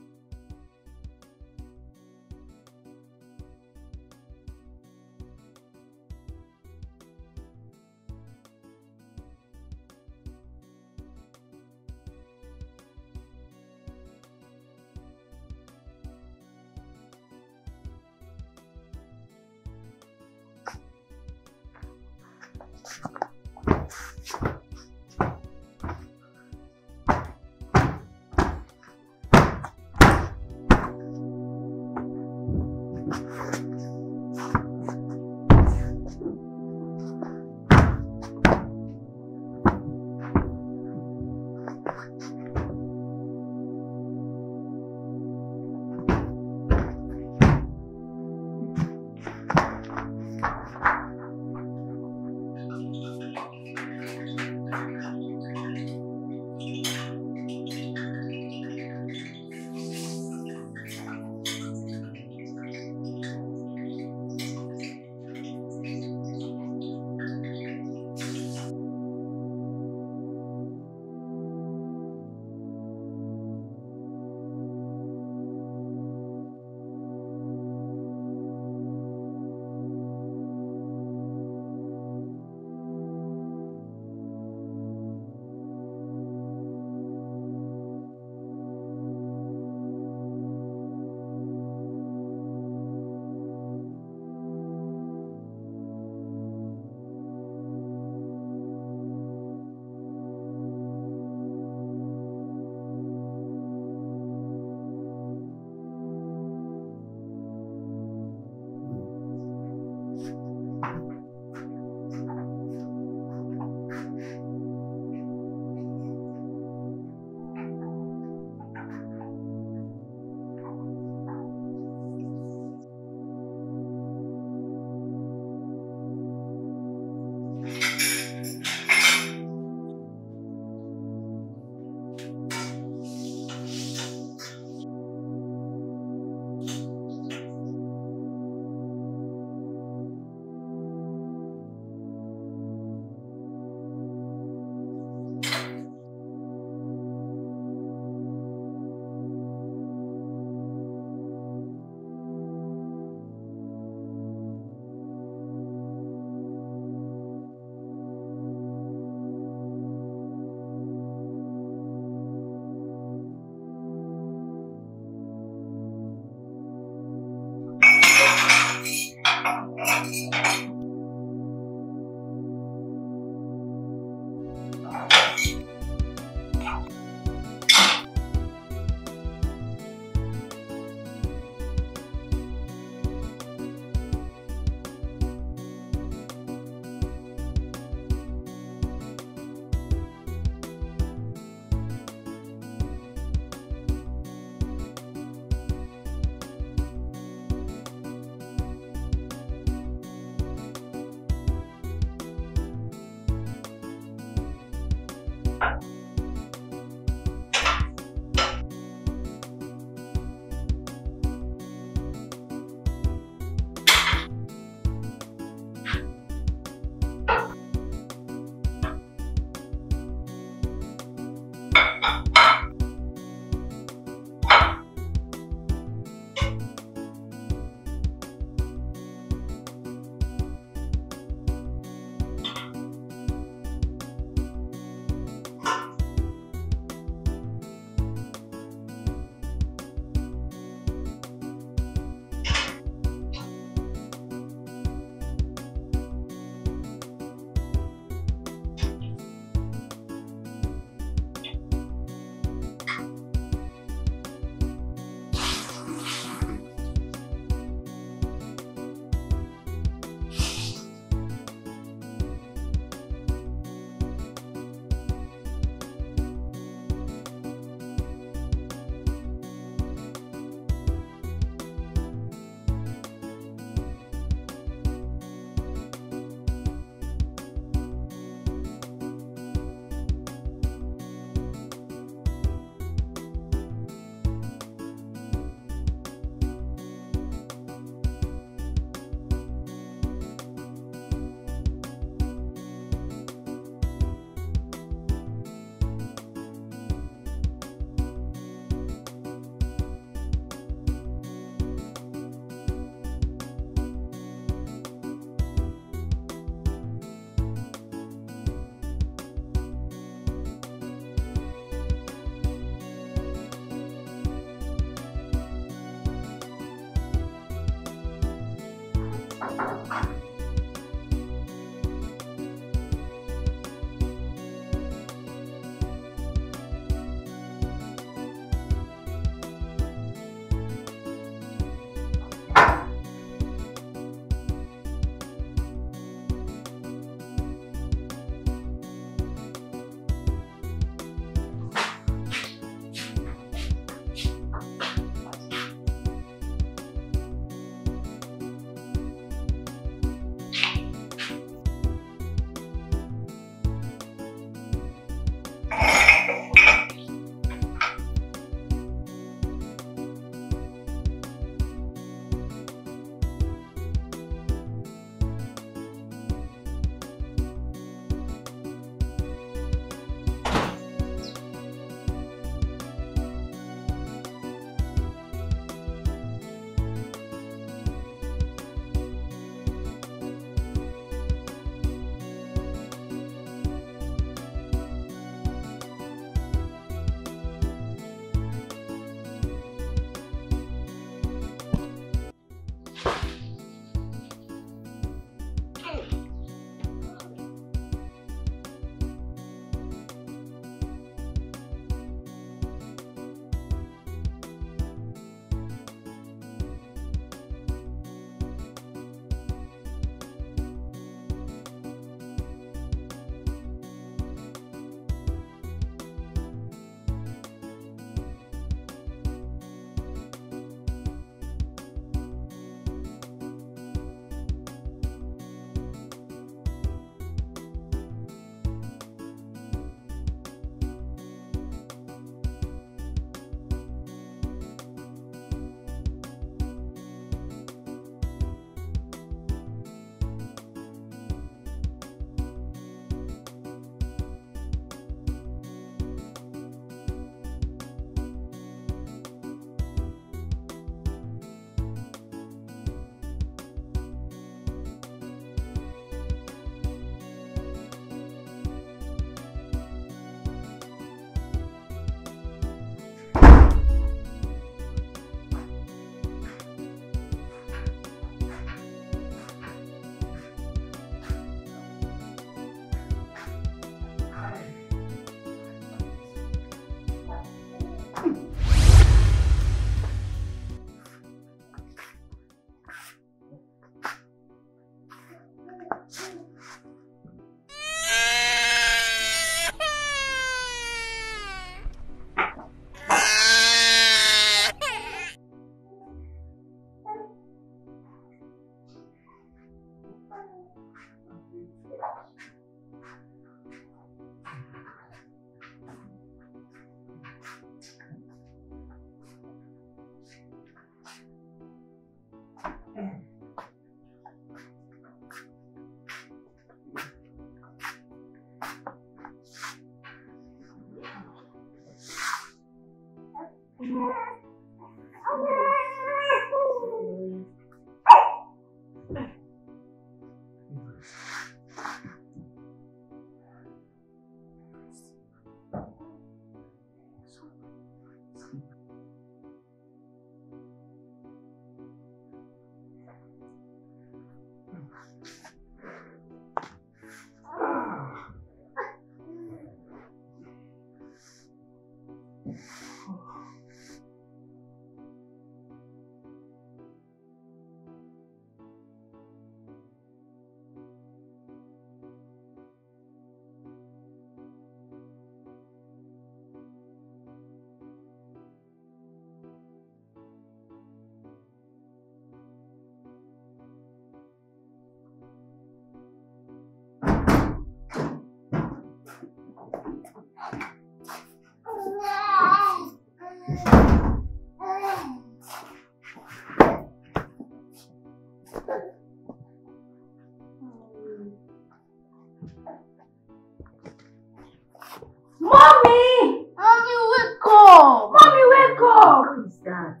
Mommy! Mommy, wake up! Mommy, wake up! Who is that?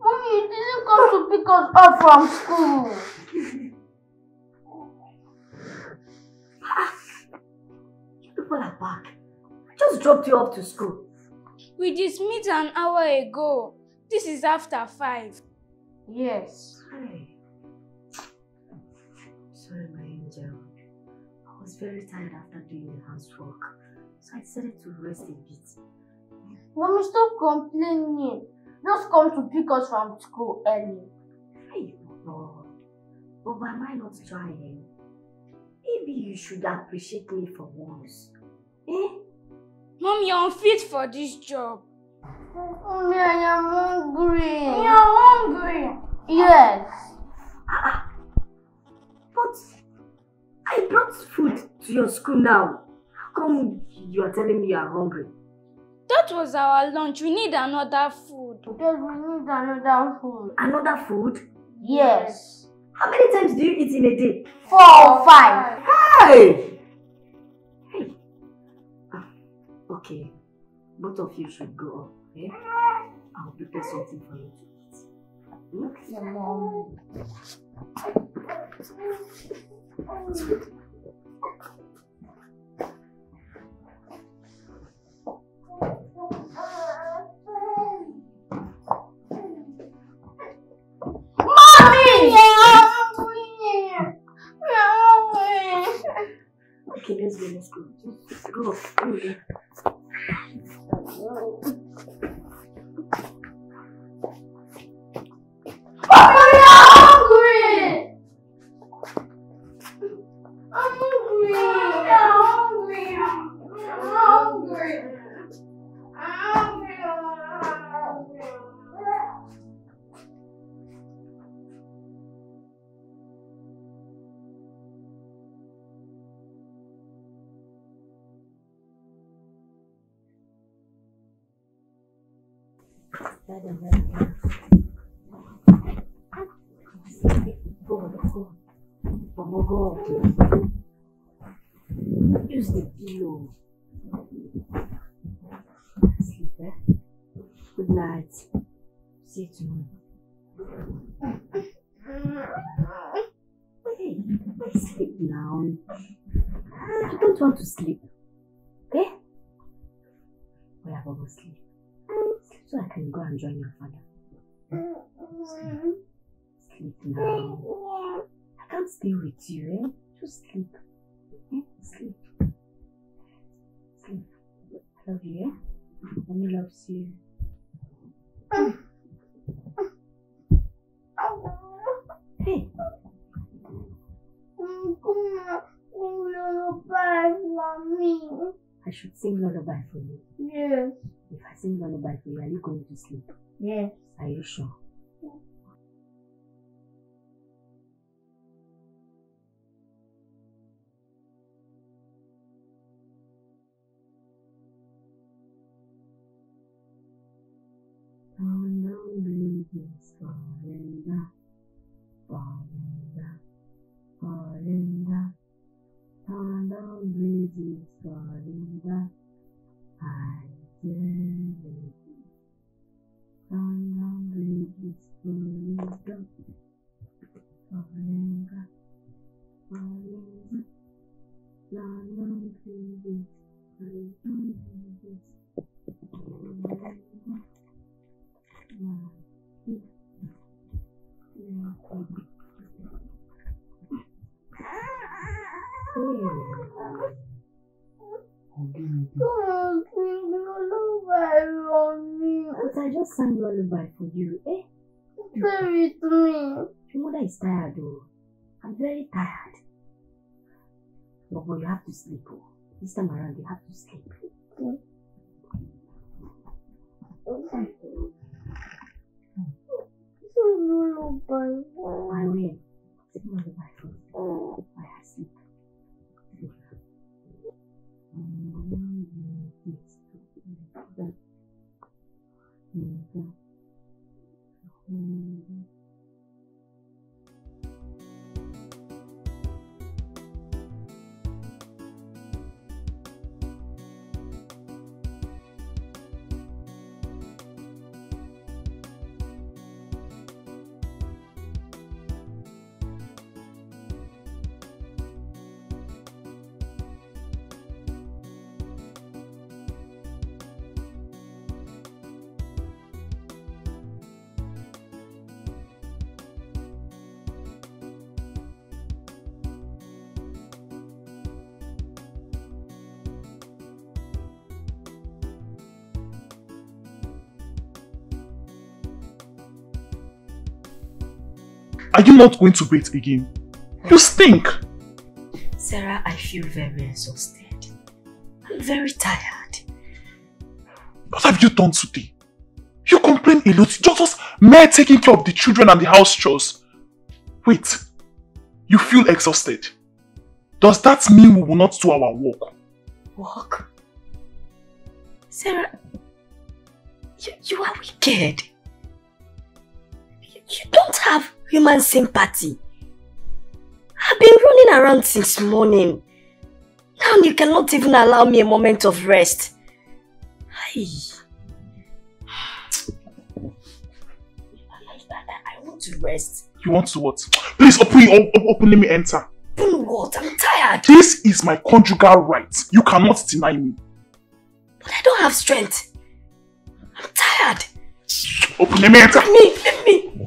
Mommy, you didn't come to pick us up from school. You people are back. I just dropped you off to school. We dismissed an hour ago. This is after five. Yes. Hey. Sorry, my angel. I was very tired after doing the housework, so I decided to rest a bit. Mommy, stop complaining. Just come to pick us from school early. Hey, Lord. But why am I not trying? Maybe you should appreciate me for once. Eh? Mom, you're unfit for this job. Mommy, I am hungry. You're hungry. Yes. But I brought food to your school now. How come you are telling me you are hungry? That was our lunch. We need another food. Yes, we need another food. Another food? Yes. How many times do you eat in a day? Four or five. Hey! Hey. Ah, Okay. Both of you should go up. Eh? I'll prepare something for you to eat. Hmm? Yeah, Mom. Mommy! Dad, I'm ready. Go, go. Bobo, go. Use the pillow. Sleep, eh? Good night. See you tomorrow. Hey, sleep now. You don't want to sleep. So I can go and join your father. Sleep now. I can't stay with you, eh? Just sleep. To sleep? Yes. Are you sure? Sleep. Are you not going to wait again? You stink! Sarah, I feel very exhausted. I'm very tired. What have you done today? You complain a lot, just mere taking care of the children and the house chores. Wait, you feel exhausted? Does that mean we will not do our work? Work? Sarah, you, you are wicked. You, you don't have human sympathy. I've been running around since morning. Now you cannot even allow me a moment of rest. Ay. I want to rest. You want to what? Please open, open, open let me enter. Open what? I'm tired. This is my conjugal right. You cannot deny me. But I don't have strength. I'm tired. Open let me enter. Let me, let me.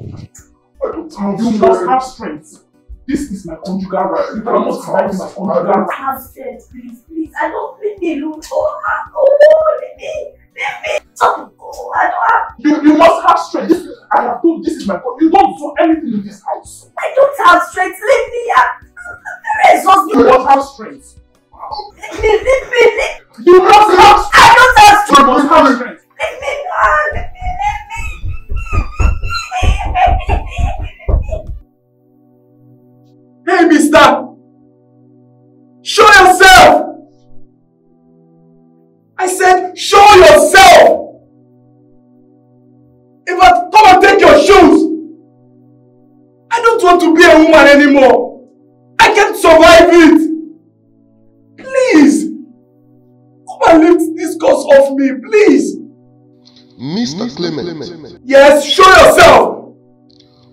You must have strength. This is my conjugal right. You cannot deny my conjugal right. have strength, please, please. I don't leave me alone. Oh, oh, leave me, leave me. Oh, oh, I don't have. You, you must have strength. This is, I have told this is my You don't do anything in this house. I don't have strength. Leave me. I'm very exhausted. You must have strength. Leave me, leave me, leave You must have strength. I don't have You strength. must have strength. Leave me, ah, leave me, leave me. Hey, mister! Show yourself! I said, show yourself! If I come and take your shoes, I don't want to be a woman anymore. I can't survive it. Please, come and lift this curse off me, please. Mr. Clement, Yes, show yourself.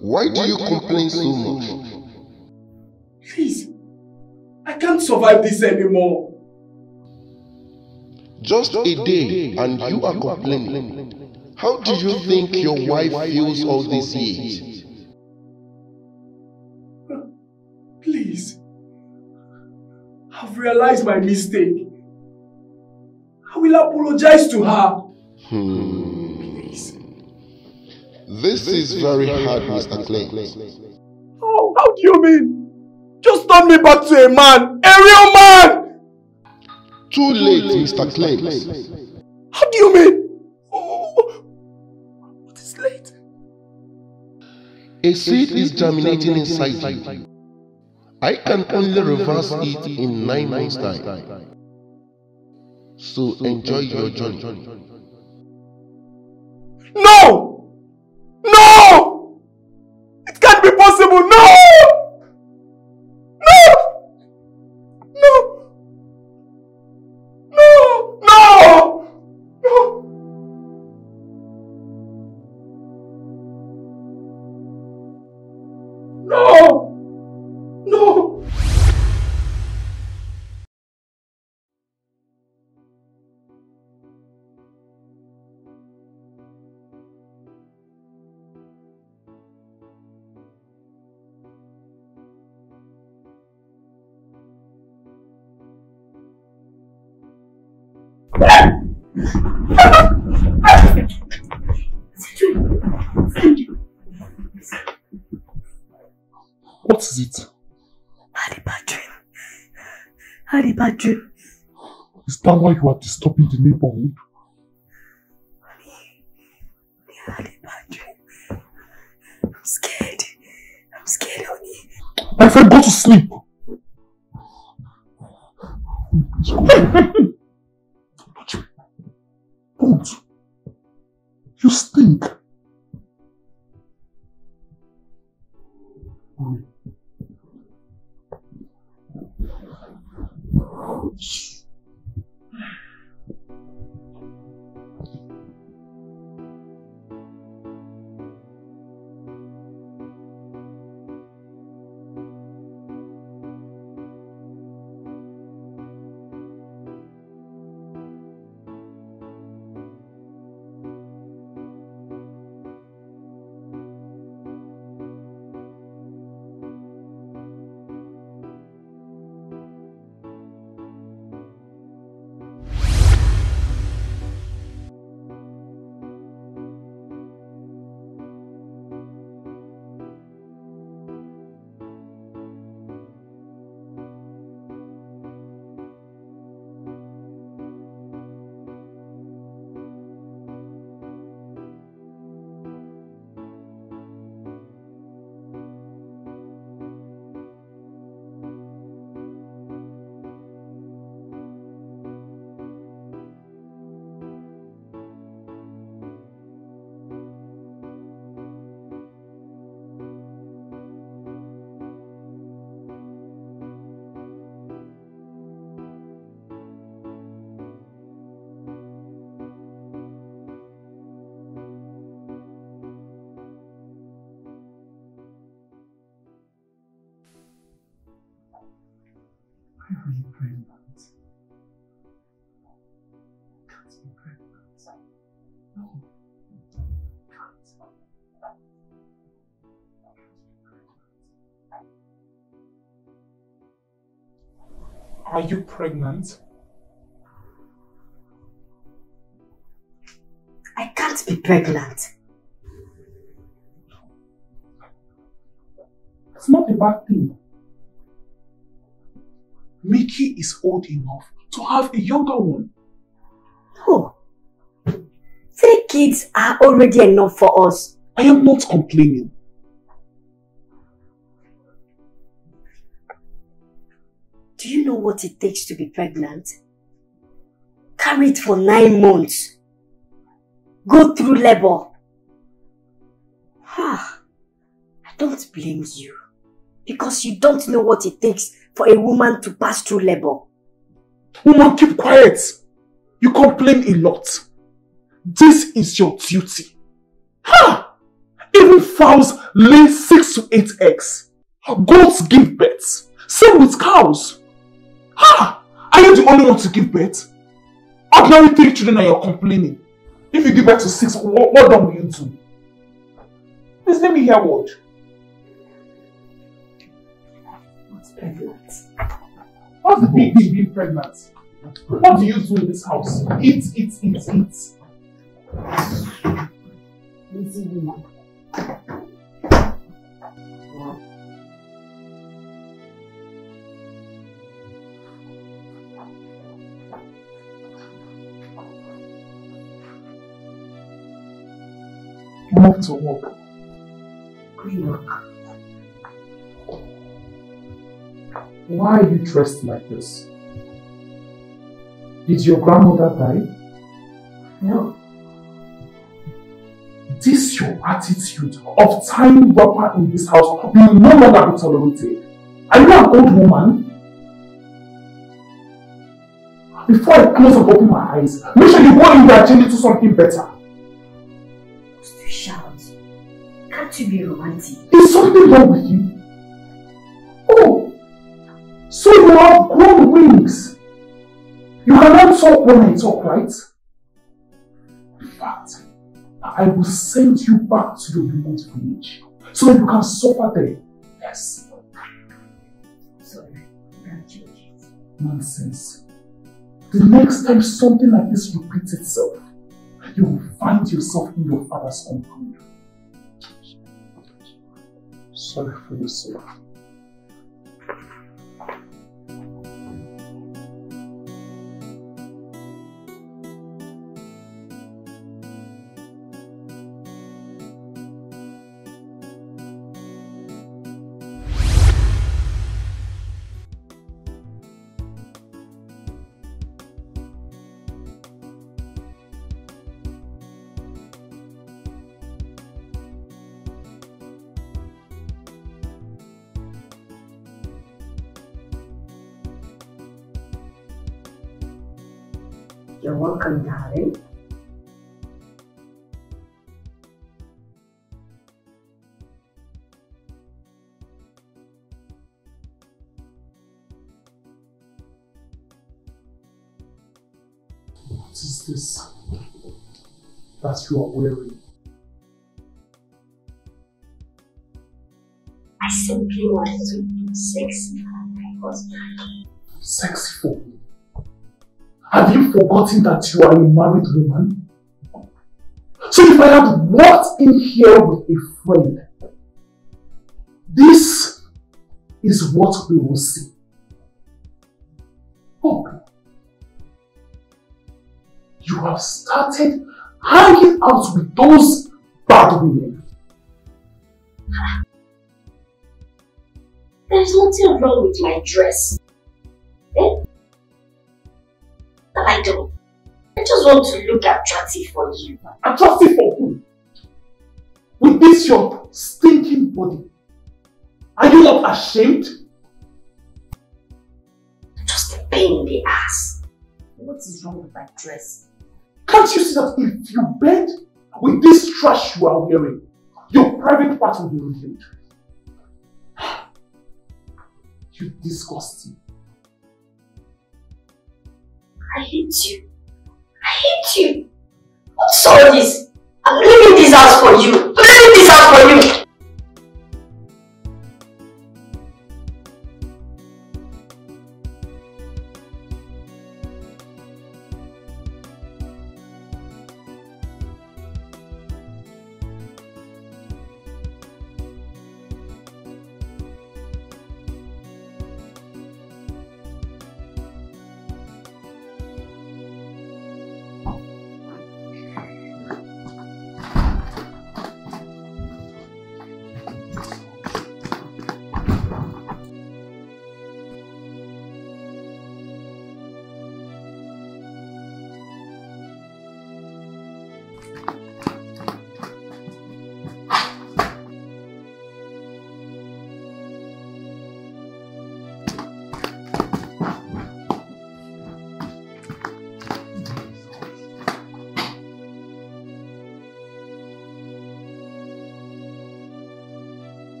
why do you complain so much? Please, I can't survive this anymore. Just a day and you are complaining. How do you think your wife feels all these years? Please, I've realized my mistake. I will apologize to her. Hmm. This is very hard, Mr. Clement. How, how do you mean? Just me back to a man, a real man! Too late, Mr. Clement. How do you mean? Oh, what is late? A seed is germinating inside you. I can only reverse it in nine months' time. So enjoy your journey. No! No! It can't be possible, no! That why you are disturbing the neighborhood? Had a bad dream. I'm scared. I'm scared, honey. My friend, go to sleep. Don't. You stink. Are you pregnant? I can't be pregnant. It's not a bad thing. Mickey is old enough to have a younger one. No. Three kids are already enough for us. I am not complaining. Do you know what it takes to be pregnant? Carry it for nine months. Go through labor. Ah, I don't blame you. Because you don't know what it takes for a woman to pass through labor. Woman, keep quiet. You complain a lot. This is your duty. Ha! Even fowls lay six to eight eggs. Goats give birth. Same with cows. Ha! Are you the only one to give birth? Ordinary three children and you're complaining. If you give birth to six, what, what done will you do? Please let me hear word. What's pregnant? What's the big deal being pregnant? What do you do in this house? Eat, eat, eat, eat. Lazy woman. Move to work. Good work. Why are you dressed like this? Did your grandmother die? No. This your attitude of tying wrapper in this house will no longer be tolerated. Are you an old woman? Before I close and open my eyes, make sure you go in there and change it to something better. You be romantic? Is something wrong with you? Oh, so you have grown wings. You cannot talk when I talk, right? In fact, I will send you back to your remote village so that you can suffer there. Yes. Sorry. Nonsense. The next time something like this repeats itself, you will find yourself in your father's compound. Sorry for yourself. You're This that you are wearing? I simply wanted to be sexy for my husband. Sexy for me. Have you forgotten that you are a married woman? So if I had walked in here with a friend, this is what we will see. Oh, you have started hanging out with those bad women. There's nothing wrong with my dress. Eh? But I don't. I just want to look attractive for you. Attractive for who? With this your stinking body. Are you not ashamed? Just a pain in the ass. What is wrong with my dress? Can't you see that if you bend with this trash you are wearing, your private part will be revealed? You disgust me. I hate you. I hate you. What's all this? I'm leaving this house for you. I'm leaving this house for you.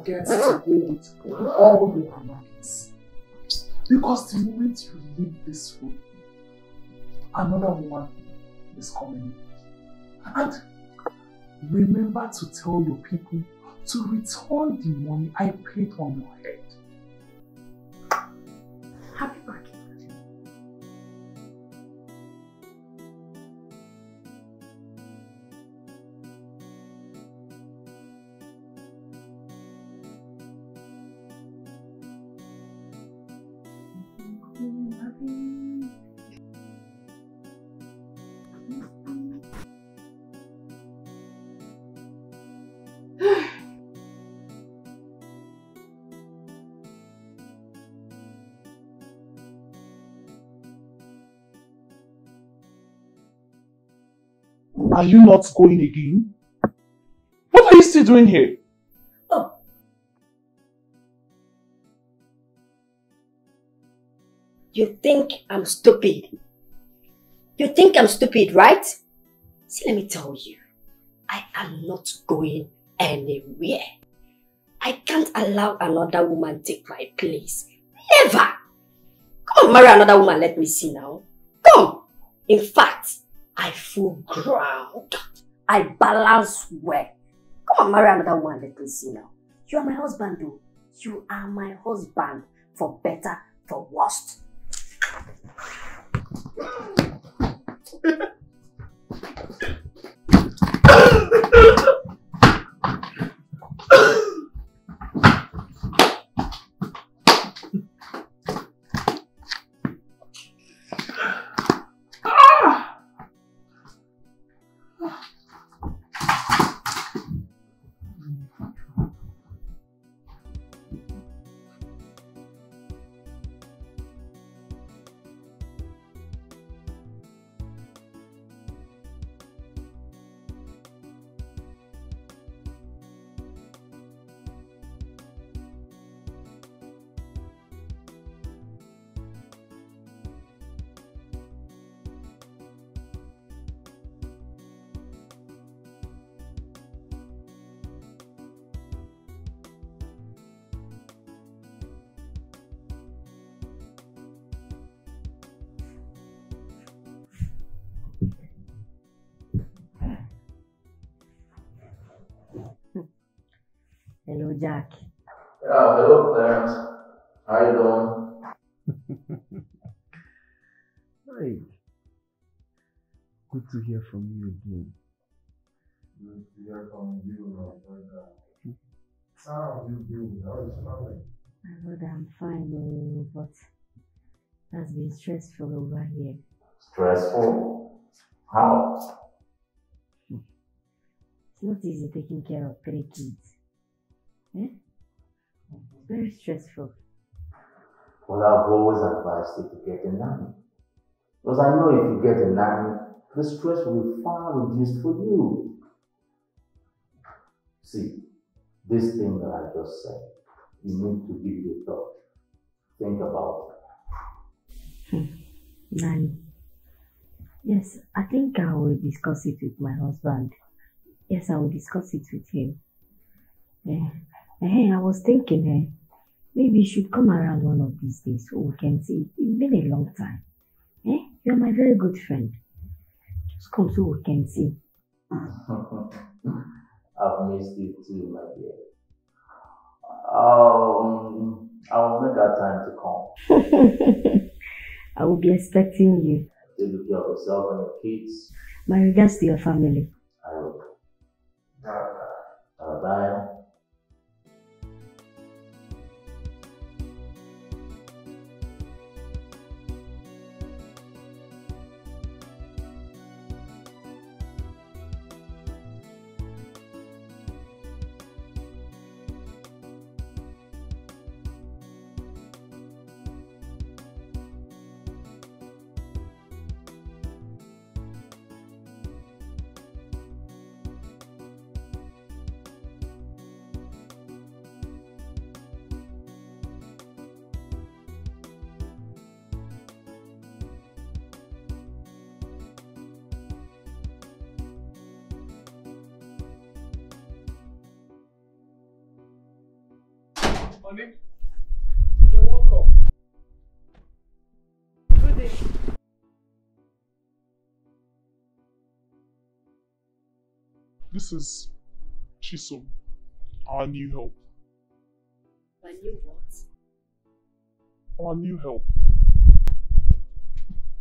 Forget to with all your belongings. Because the moment you leave this room, another woman is coming. And remember to tell your people to return the money I paid on your head. Happy birthday. Are you not going again? What are you still doing here? You think I'm stupid? You think I'm stupid, right? See, let me tell you. I am not going anywhere. I can't allow another woman take my place. Never! Come marry another woman, let me see now. Come! In fact, I full ground. I balance well. Come on, marry another woman, let me see now. You are my husband, though. You are my husband, for better, for worst. Hello, Jack. Yeah, hello Clarence. How you doing? Hey. Good to hear from you again. Good to hear from you, my brother. How have you been? How is family? My brother, I'm fine, oh, but that's been stressful over here. Stressful? How? It's not easy taking care of three kids. Eh? Very stressful. Well, I've always advised you to get a nanny. Because I know if you get a nanny, the stress will be far reduced for you. See, this thing that I just said, you need to give it a thought. Think about Nanny. Yes, I think I will discuss it with my husband. Yes, I will discuss it with him. Eh, eh, I was thinking, eh, maybe you should come around one of these days so we can see. It's been a long time. Eh, you're my very good friend. Just come so we can see. I've missed you too, my dear. Um, I'll make that time to come. I will be expecting you. Take care of yourself and your kids. My regards to your family. Is Chisom, our new help. My new what? Our new help.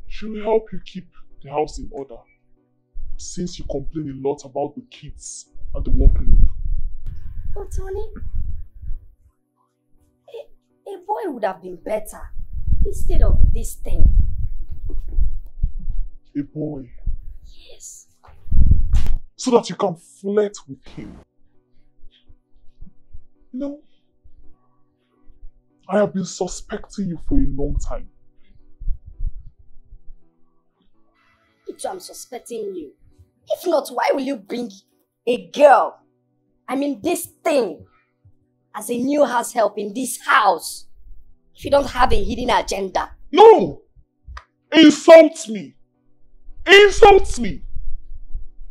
She will help you keep the house in order since you complain a lot about the kids and the workload. But oh, honey, a, a boy would have been better instead of this thing. A boy. Yes. So that you can flirt with him. You know, I have been suspecting you for a long time. If I'm suspecting you. If not, why will you bring a girl, I mean this thing, as a new house help in this house? If you don't have a hidden agenda. No! Insult me! Insult me!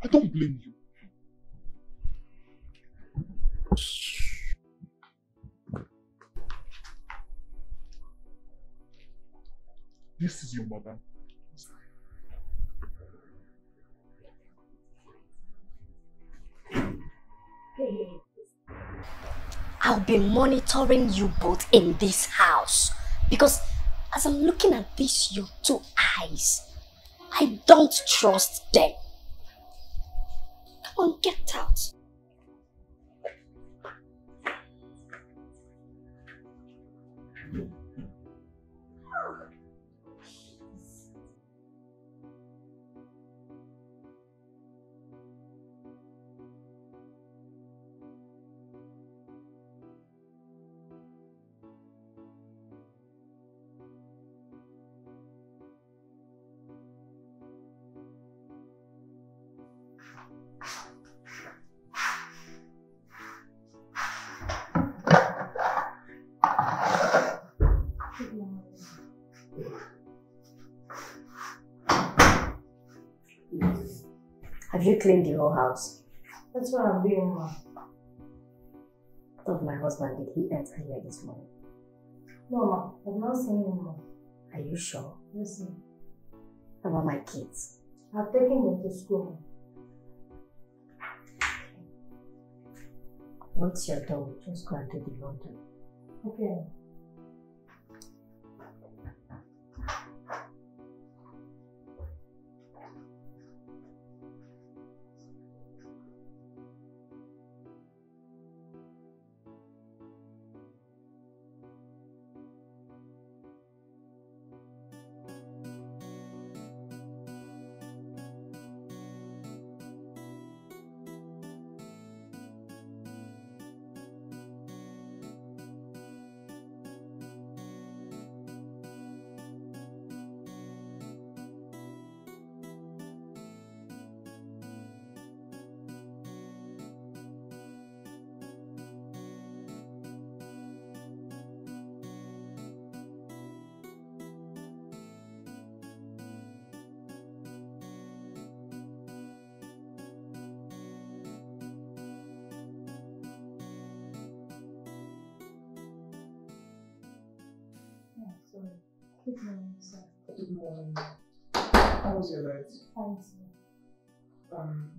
I don't blame you. This is your mother. I'll be monitoring you both in this house because as I'm looking at these your two eyes, I don't trust them. On, get out. Have you cleaned the whole house? That's what I'm doing, ma. Thought my husband did he enter here this morning? No, ma. I've not seen him, ma. Are you sure? Yes, ma. How about my kids? I've taken them to school. Once you're done, just go and do the laundry. Okay. Good morning. How was your night? Fine, sir. Um,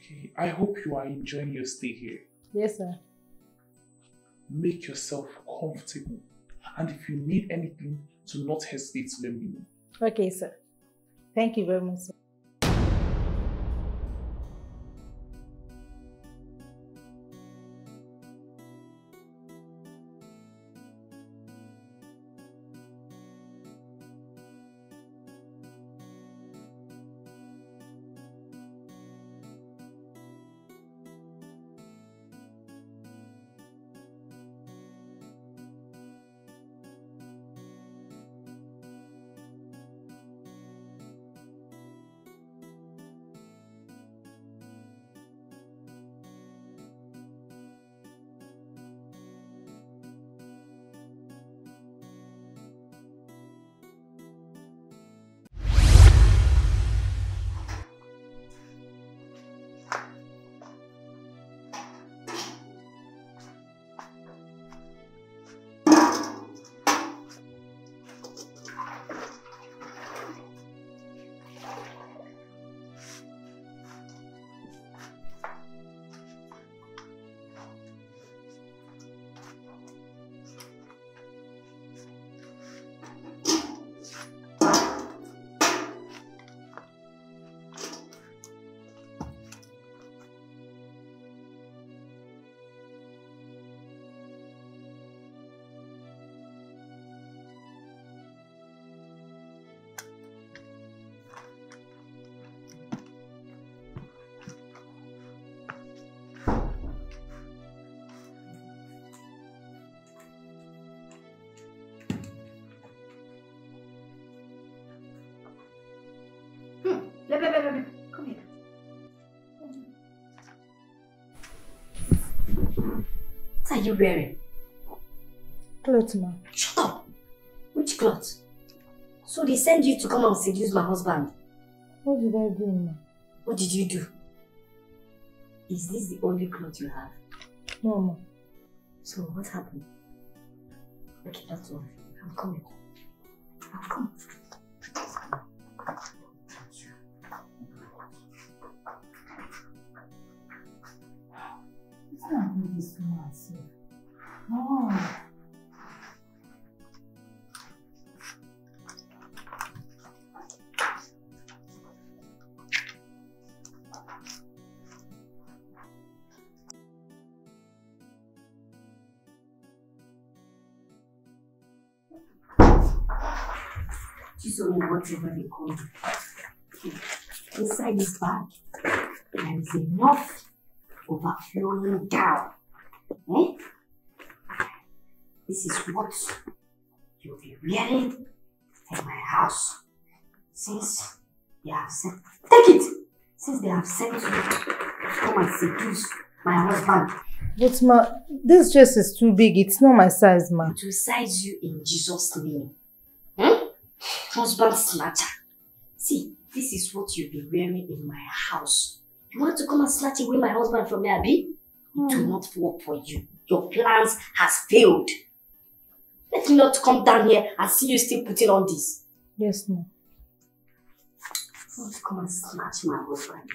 okay, I hope you are enjoying your stay here. Yes, sir. Make yourself comfortable. And if you need anything, do not hesitate to let me know. Okay, sir. Thank you very much, you wearing? Clothes, ma. Shut up! Which cloth? So they send you to come and seduce my husband. What did I do, ma? What did you do? Is this the only cloth you have? No, ma. So what happened? Okay, that's all. I'm coming. I'm coming. This bag, there is enough overflowing down. Eh? This is what you'll be wearing in my house. Since they have sent take it! Since they have sent you to come and seduce my husband. But ma, this dress is too big. It's not my size, ma. To size you in Jesus' name. Hmm? Husband snatcher. See, this is what you'll be wearing in my house. You want to come and snatch away my husband from me, Abby? It will hmm. not work for you. Your plans has failed. Let me not come down here and see you still putting on this. Yes, ma. You want to come and snatch my husband.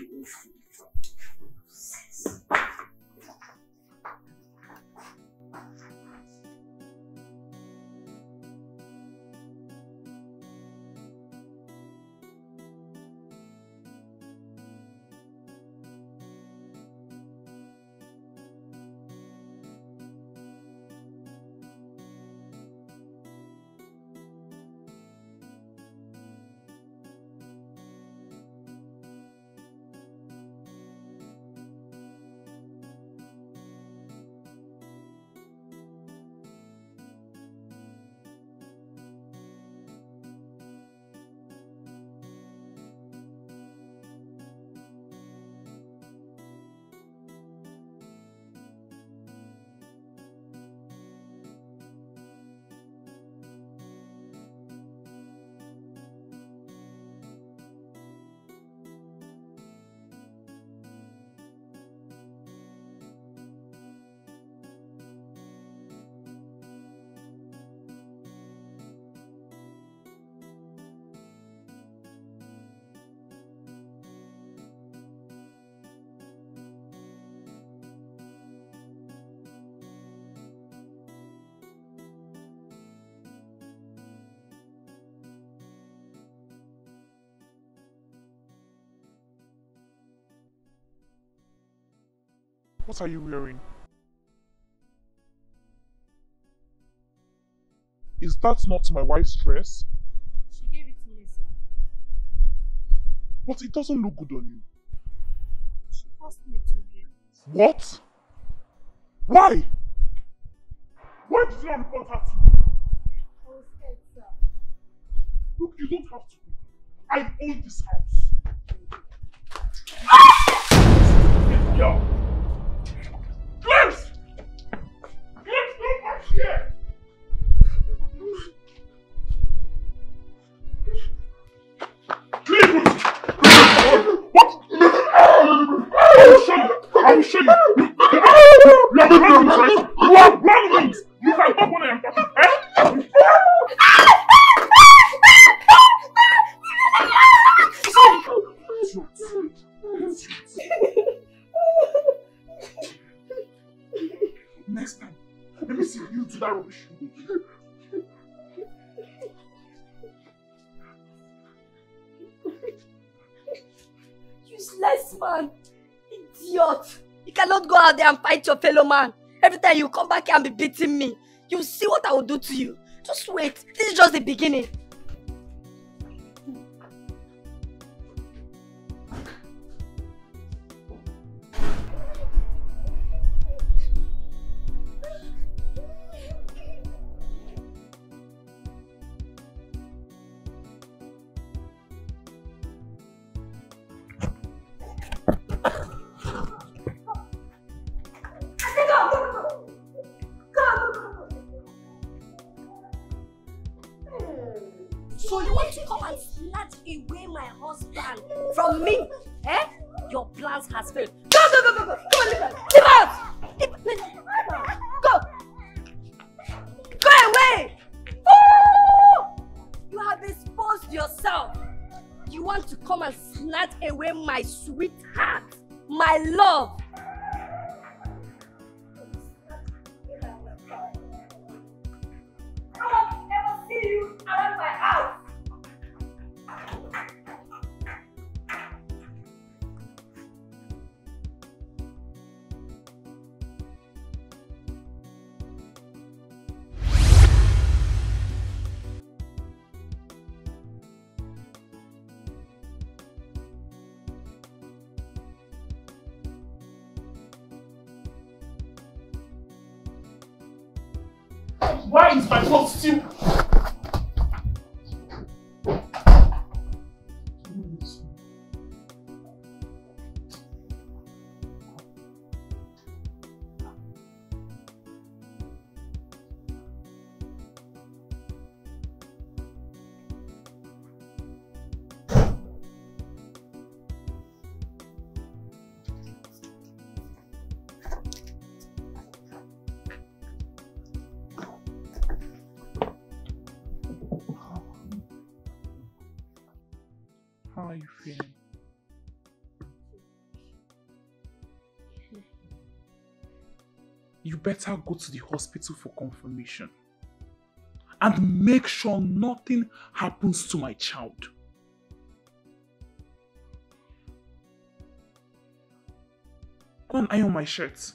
What are you wearing? Is that not my wife's dress? She gave it to me, sir. But it doesn't look good on you. She forced me to wear it. What? Why? Why did you not report her to me? I was scared, sir. Look, you don't have to. I own this house. Ah! Yo! Man. Every time you come back here and be beating me, you see what I will do to you. Just wait. This is just the beginning. Better go to the hospital for confirmation. And make sure nothing happens to my child. Go and iron my shirt.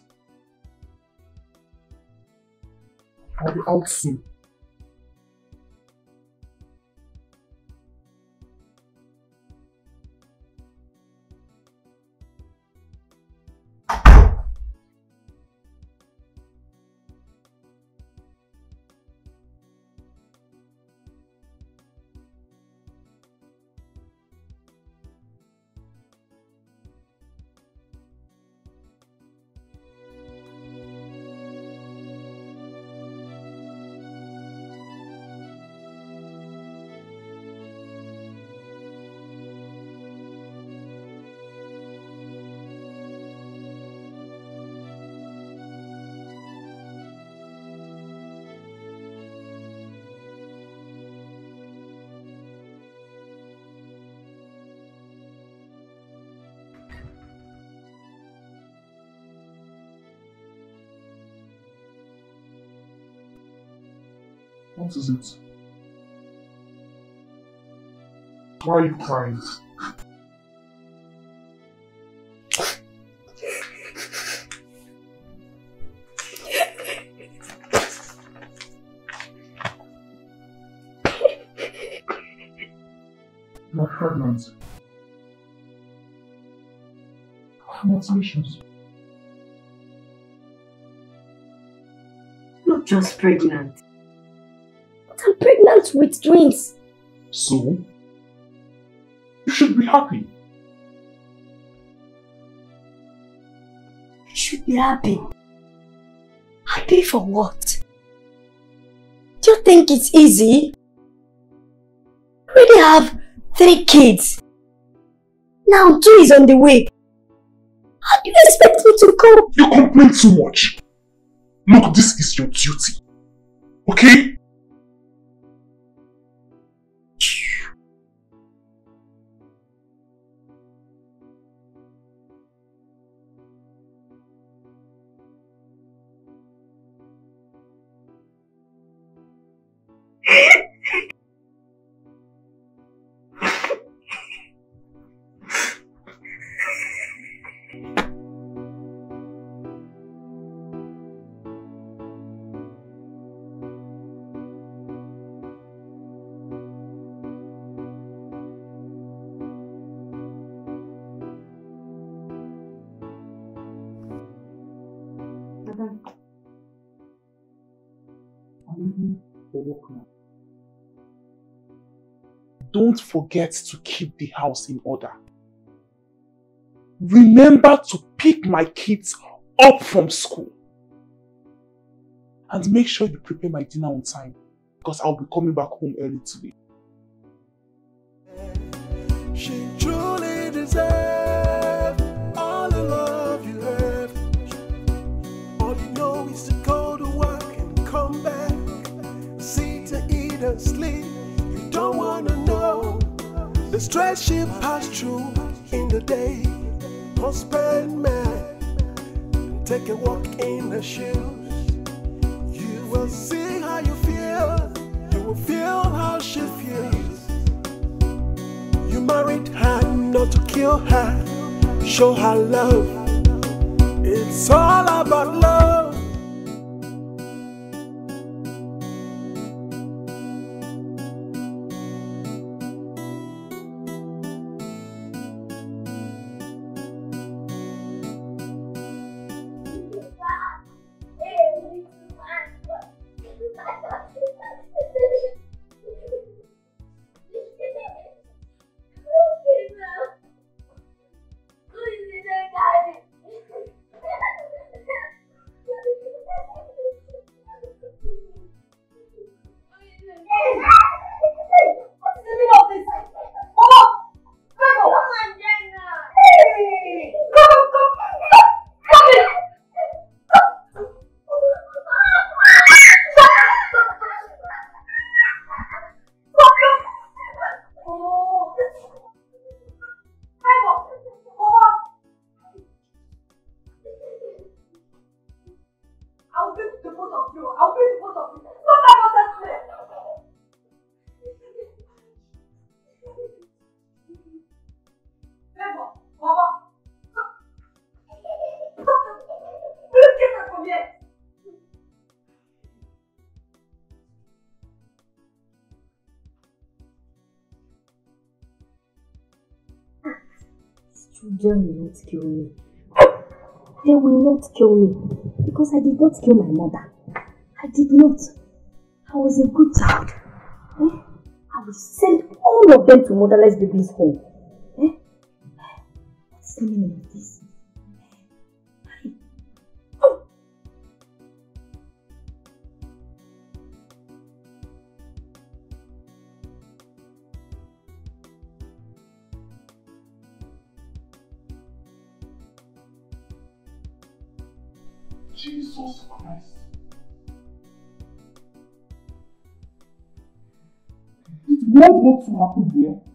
I'll be out soon. What is it? Why are you crying? You're pregnant. Congratulations. Not just pregnant. With twins. So? You should be happy. I should be happy. Happy for what? Do you think it's easy? I already have three kids. Now two is on the way. How do you expect me to cope? You complain too much. Look, this is your duty. Okay? don't forget to keep the house in order. Remember to pick my kids up from school. And make sure you prepare my dinner on time because I'll be coming back home early today. The straight ship passed through in the day. Husband man, take a walk in the shoes. You will see how you feel. You will feel how she feels. You married her not to kill her. Show her love. It's all about love. John will not kill me. They will not kill me because I did not kill my mother. I did not. I was a good child. Eh? I will send all of them to motherless babies home. Jesus Christ. It won't what to happen here.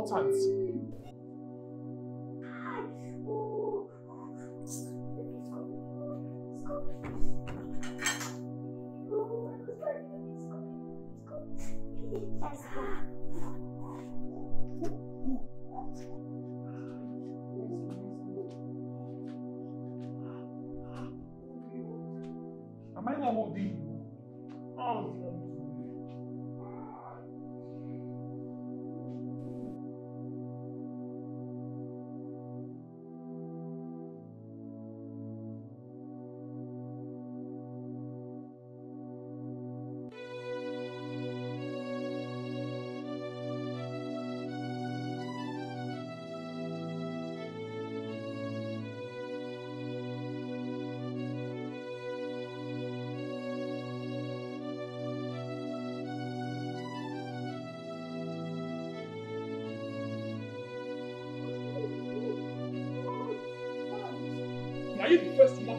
important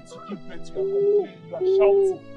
to give birth, you are complaining, you are shouting.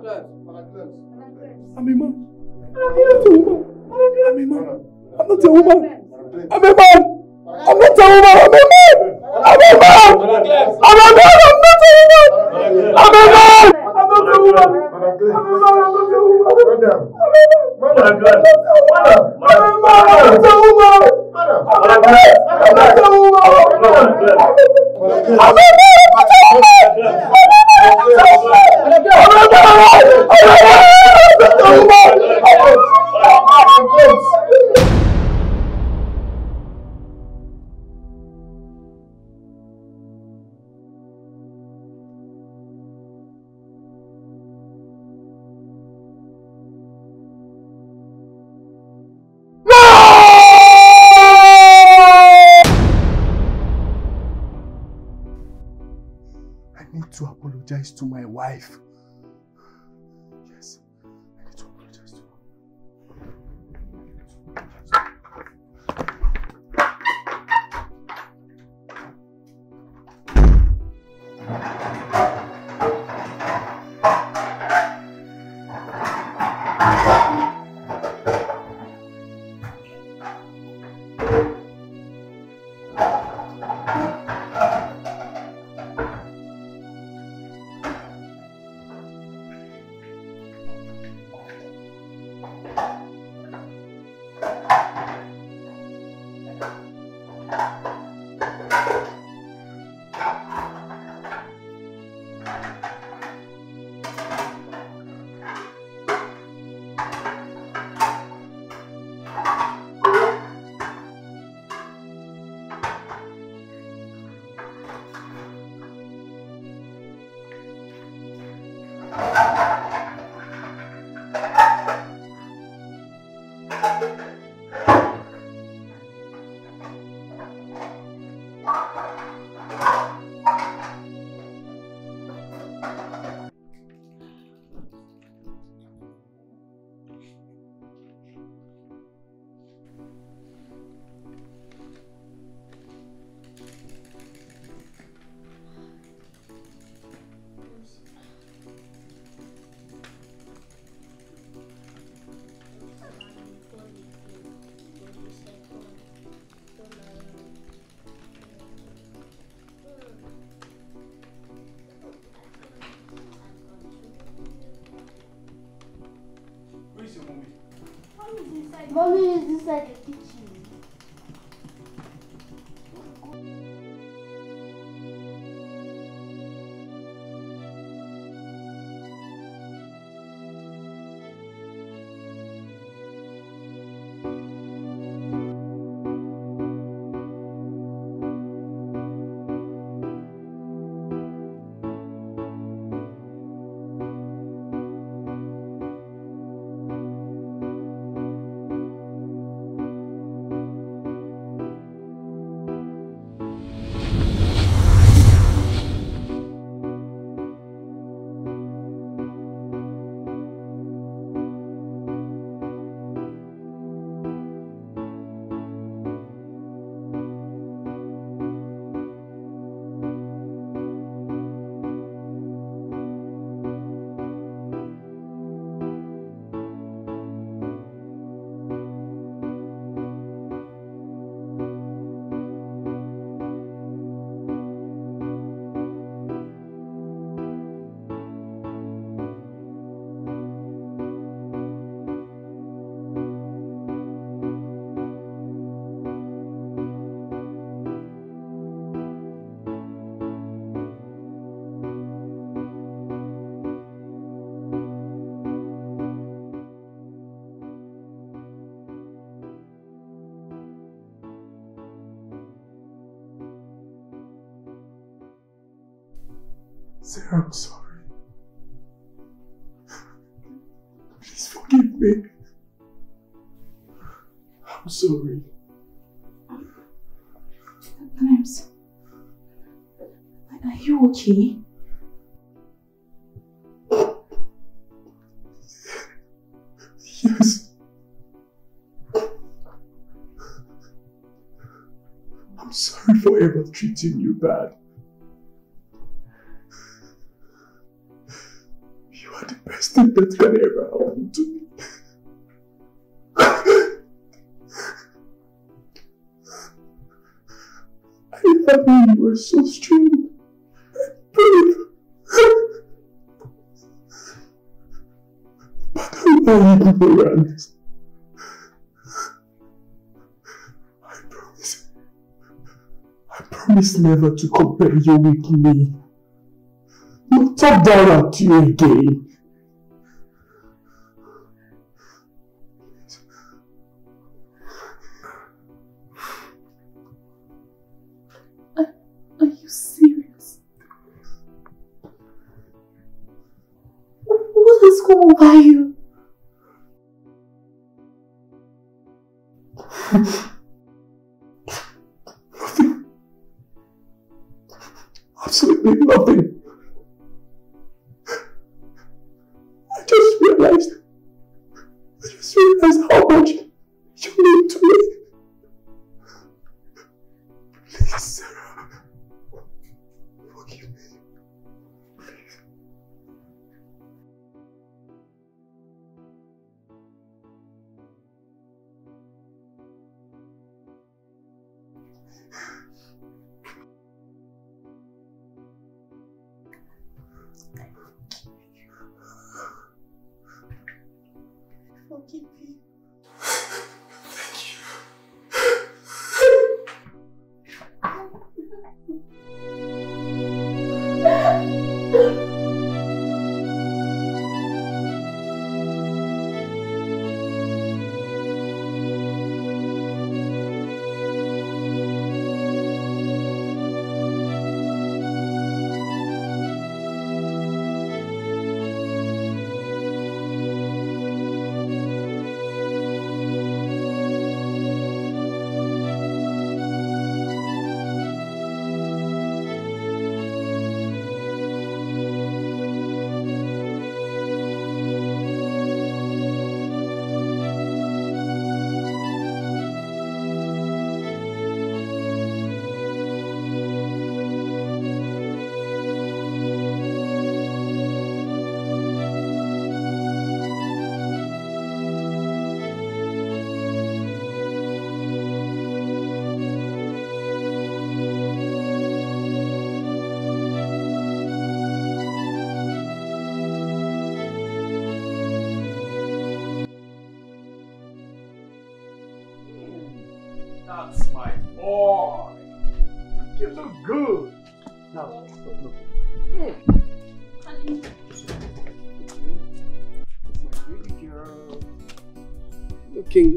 I'm a man. I'm a man. I'm not a woman. I'm a man. I'm not a woman. I'm a man. I'm a man. I'm a man. I'm not a woman. I'm a man. I'm not a woman. I'm a man. I'm not a woman. I'm a man. I'm not a woman. I'm to Mommy is Sarah, I'm sorry. Please forgive me. I'm sorry. Clems, are you okay? Yes. I'm sorry for ever treating you bad. Worst thing that can ever happen to me. I never knew you were so strong and brave. But I'm not ignorant. I promise. I promise never to compare you with me. Not talk down at you again.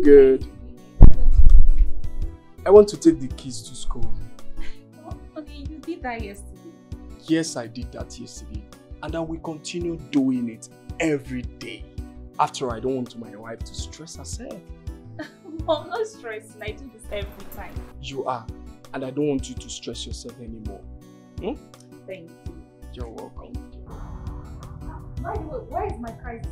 Good. I want to take the kids to school. Okay, you did that yesterday. Yes, I did that yesterday. And I will continue doing it every day. After I don't want my wife to stress herself. Mom, no stressing. I do this every time. You are. And I don't want you to stress yourself anymore. Hmm? Thank you. You're welcome. By the way, where is my crisis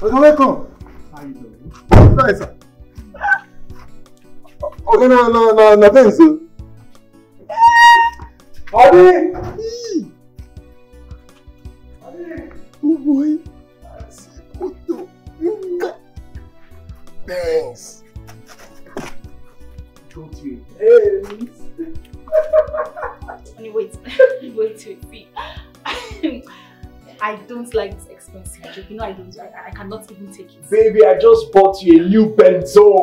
Oga, welcome. How you doing? Nice, sir. Oga, na na na na thanks. Adi! You know I don't. I, I cannot even take it. Baby, I just bought you a new Benzo.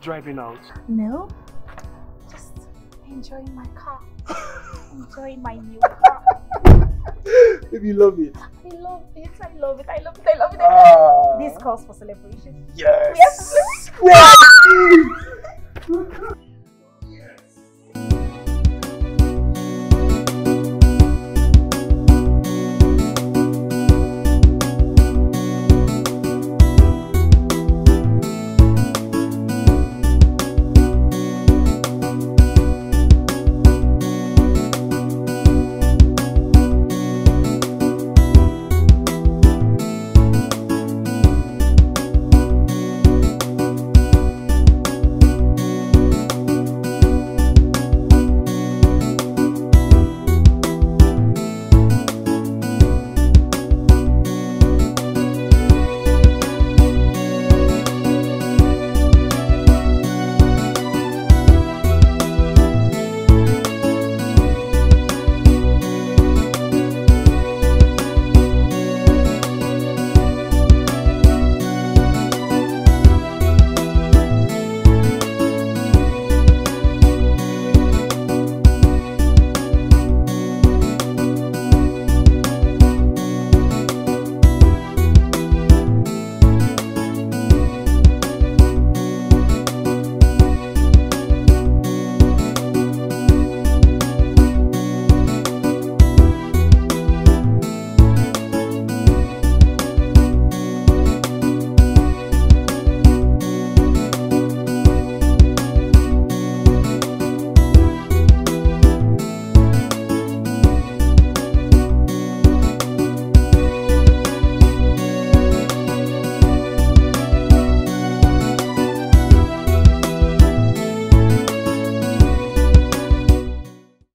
Driving out? No, just enjoying my car. enjoying my new car. Baby, you love it. I love it. I love it. I love it. I love it. I love it. Ah. This calls for celebration. Yes. Yes. The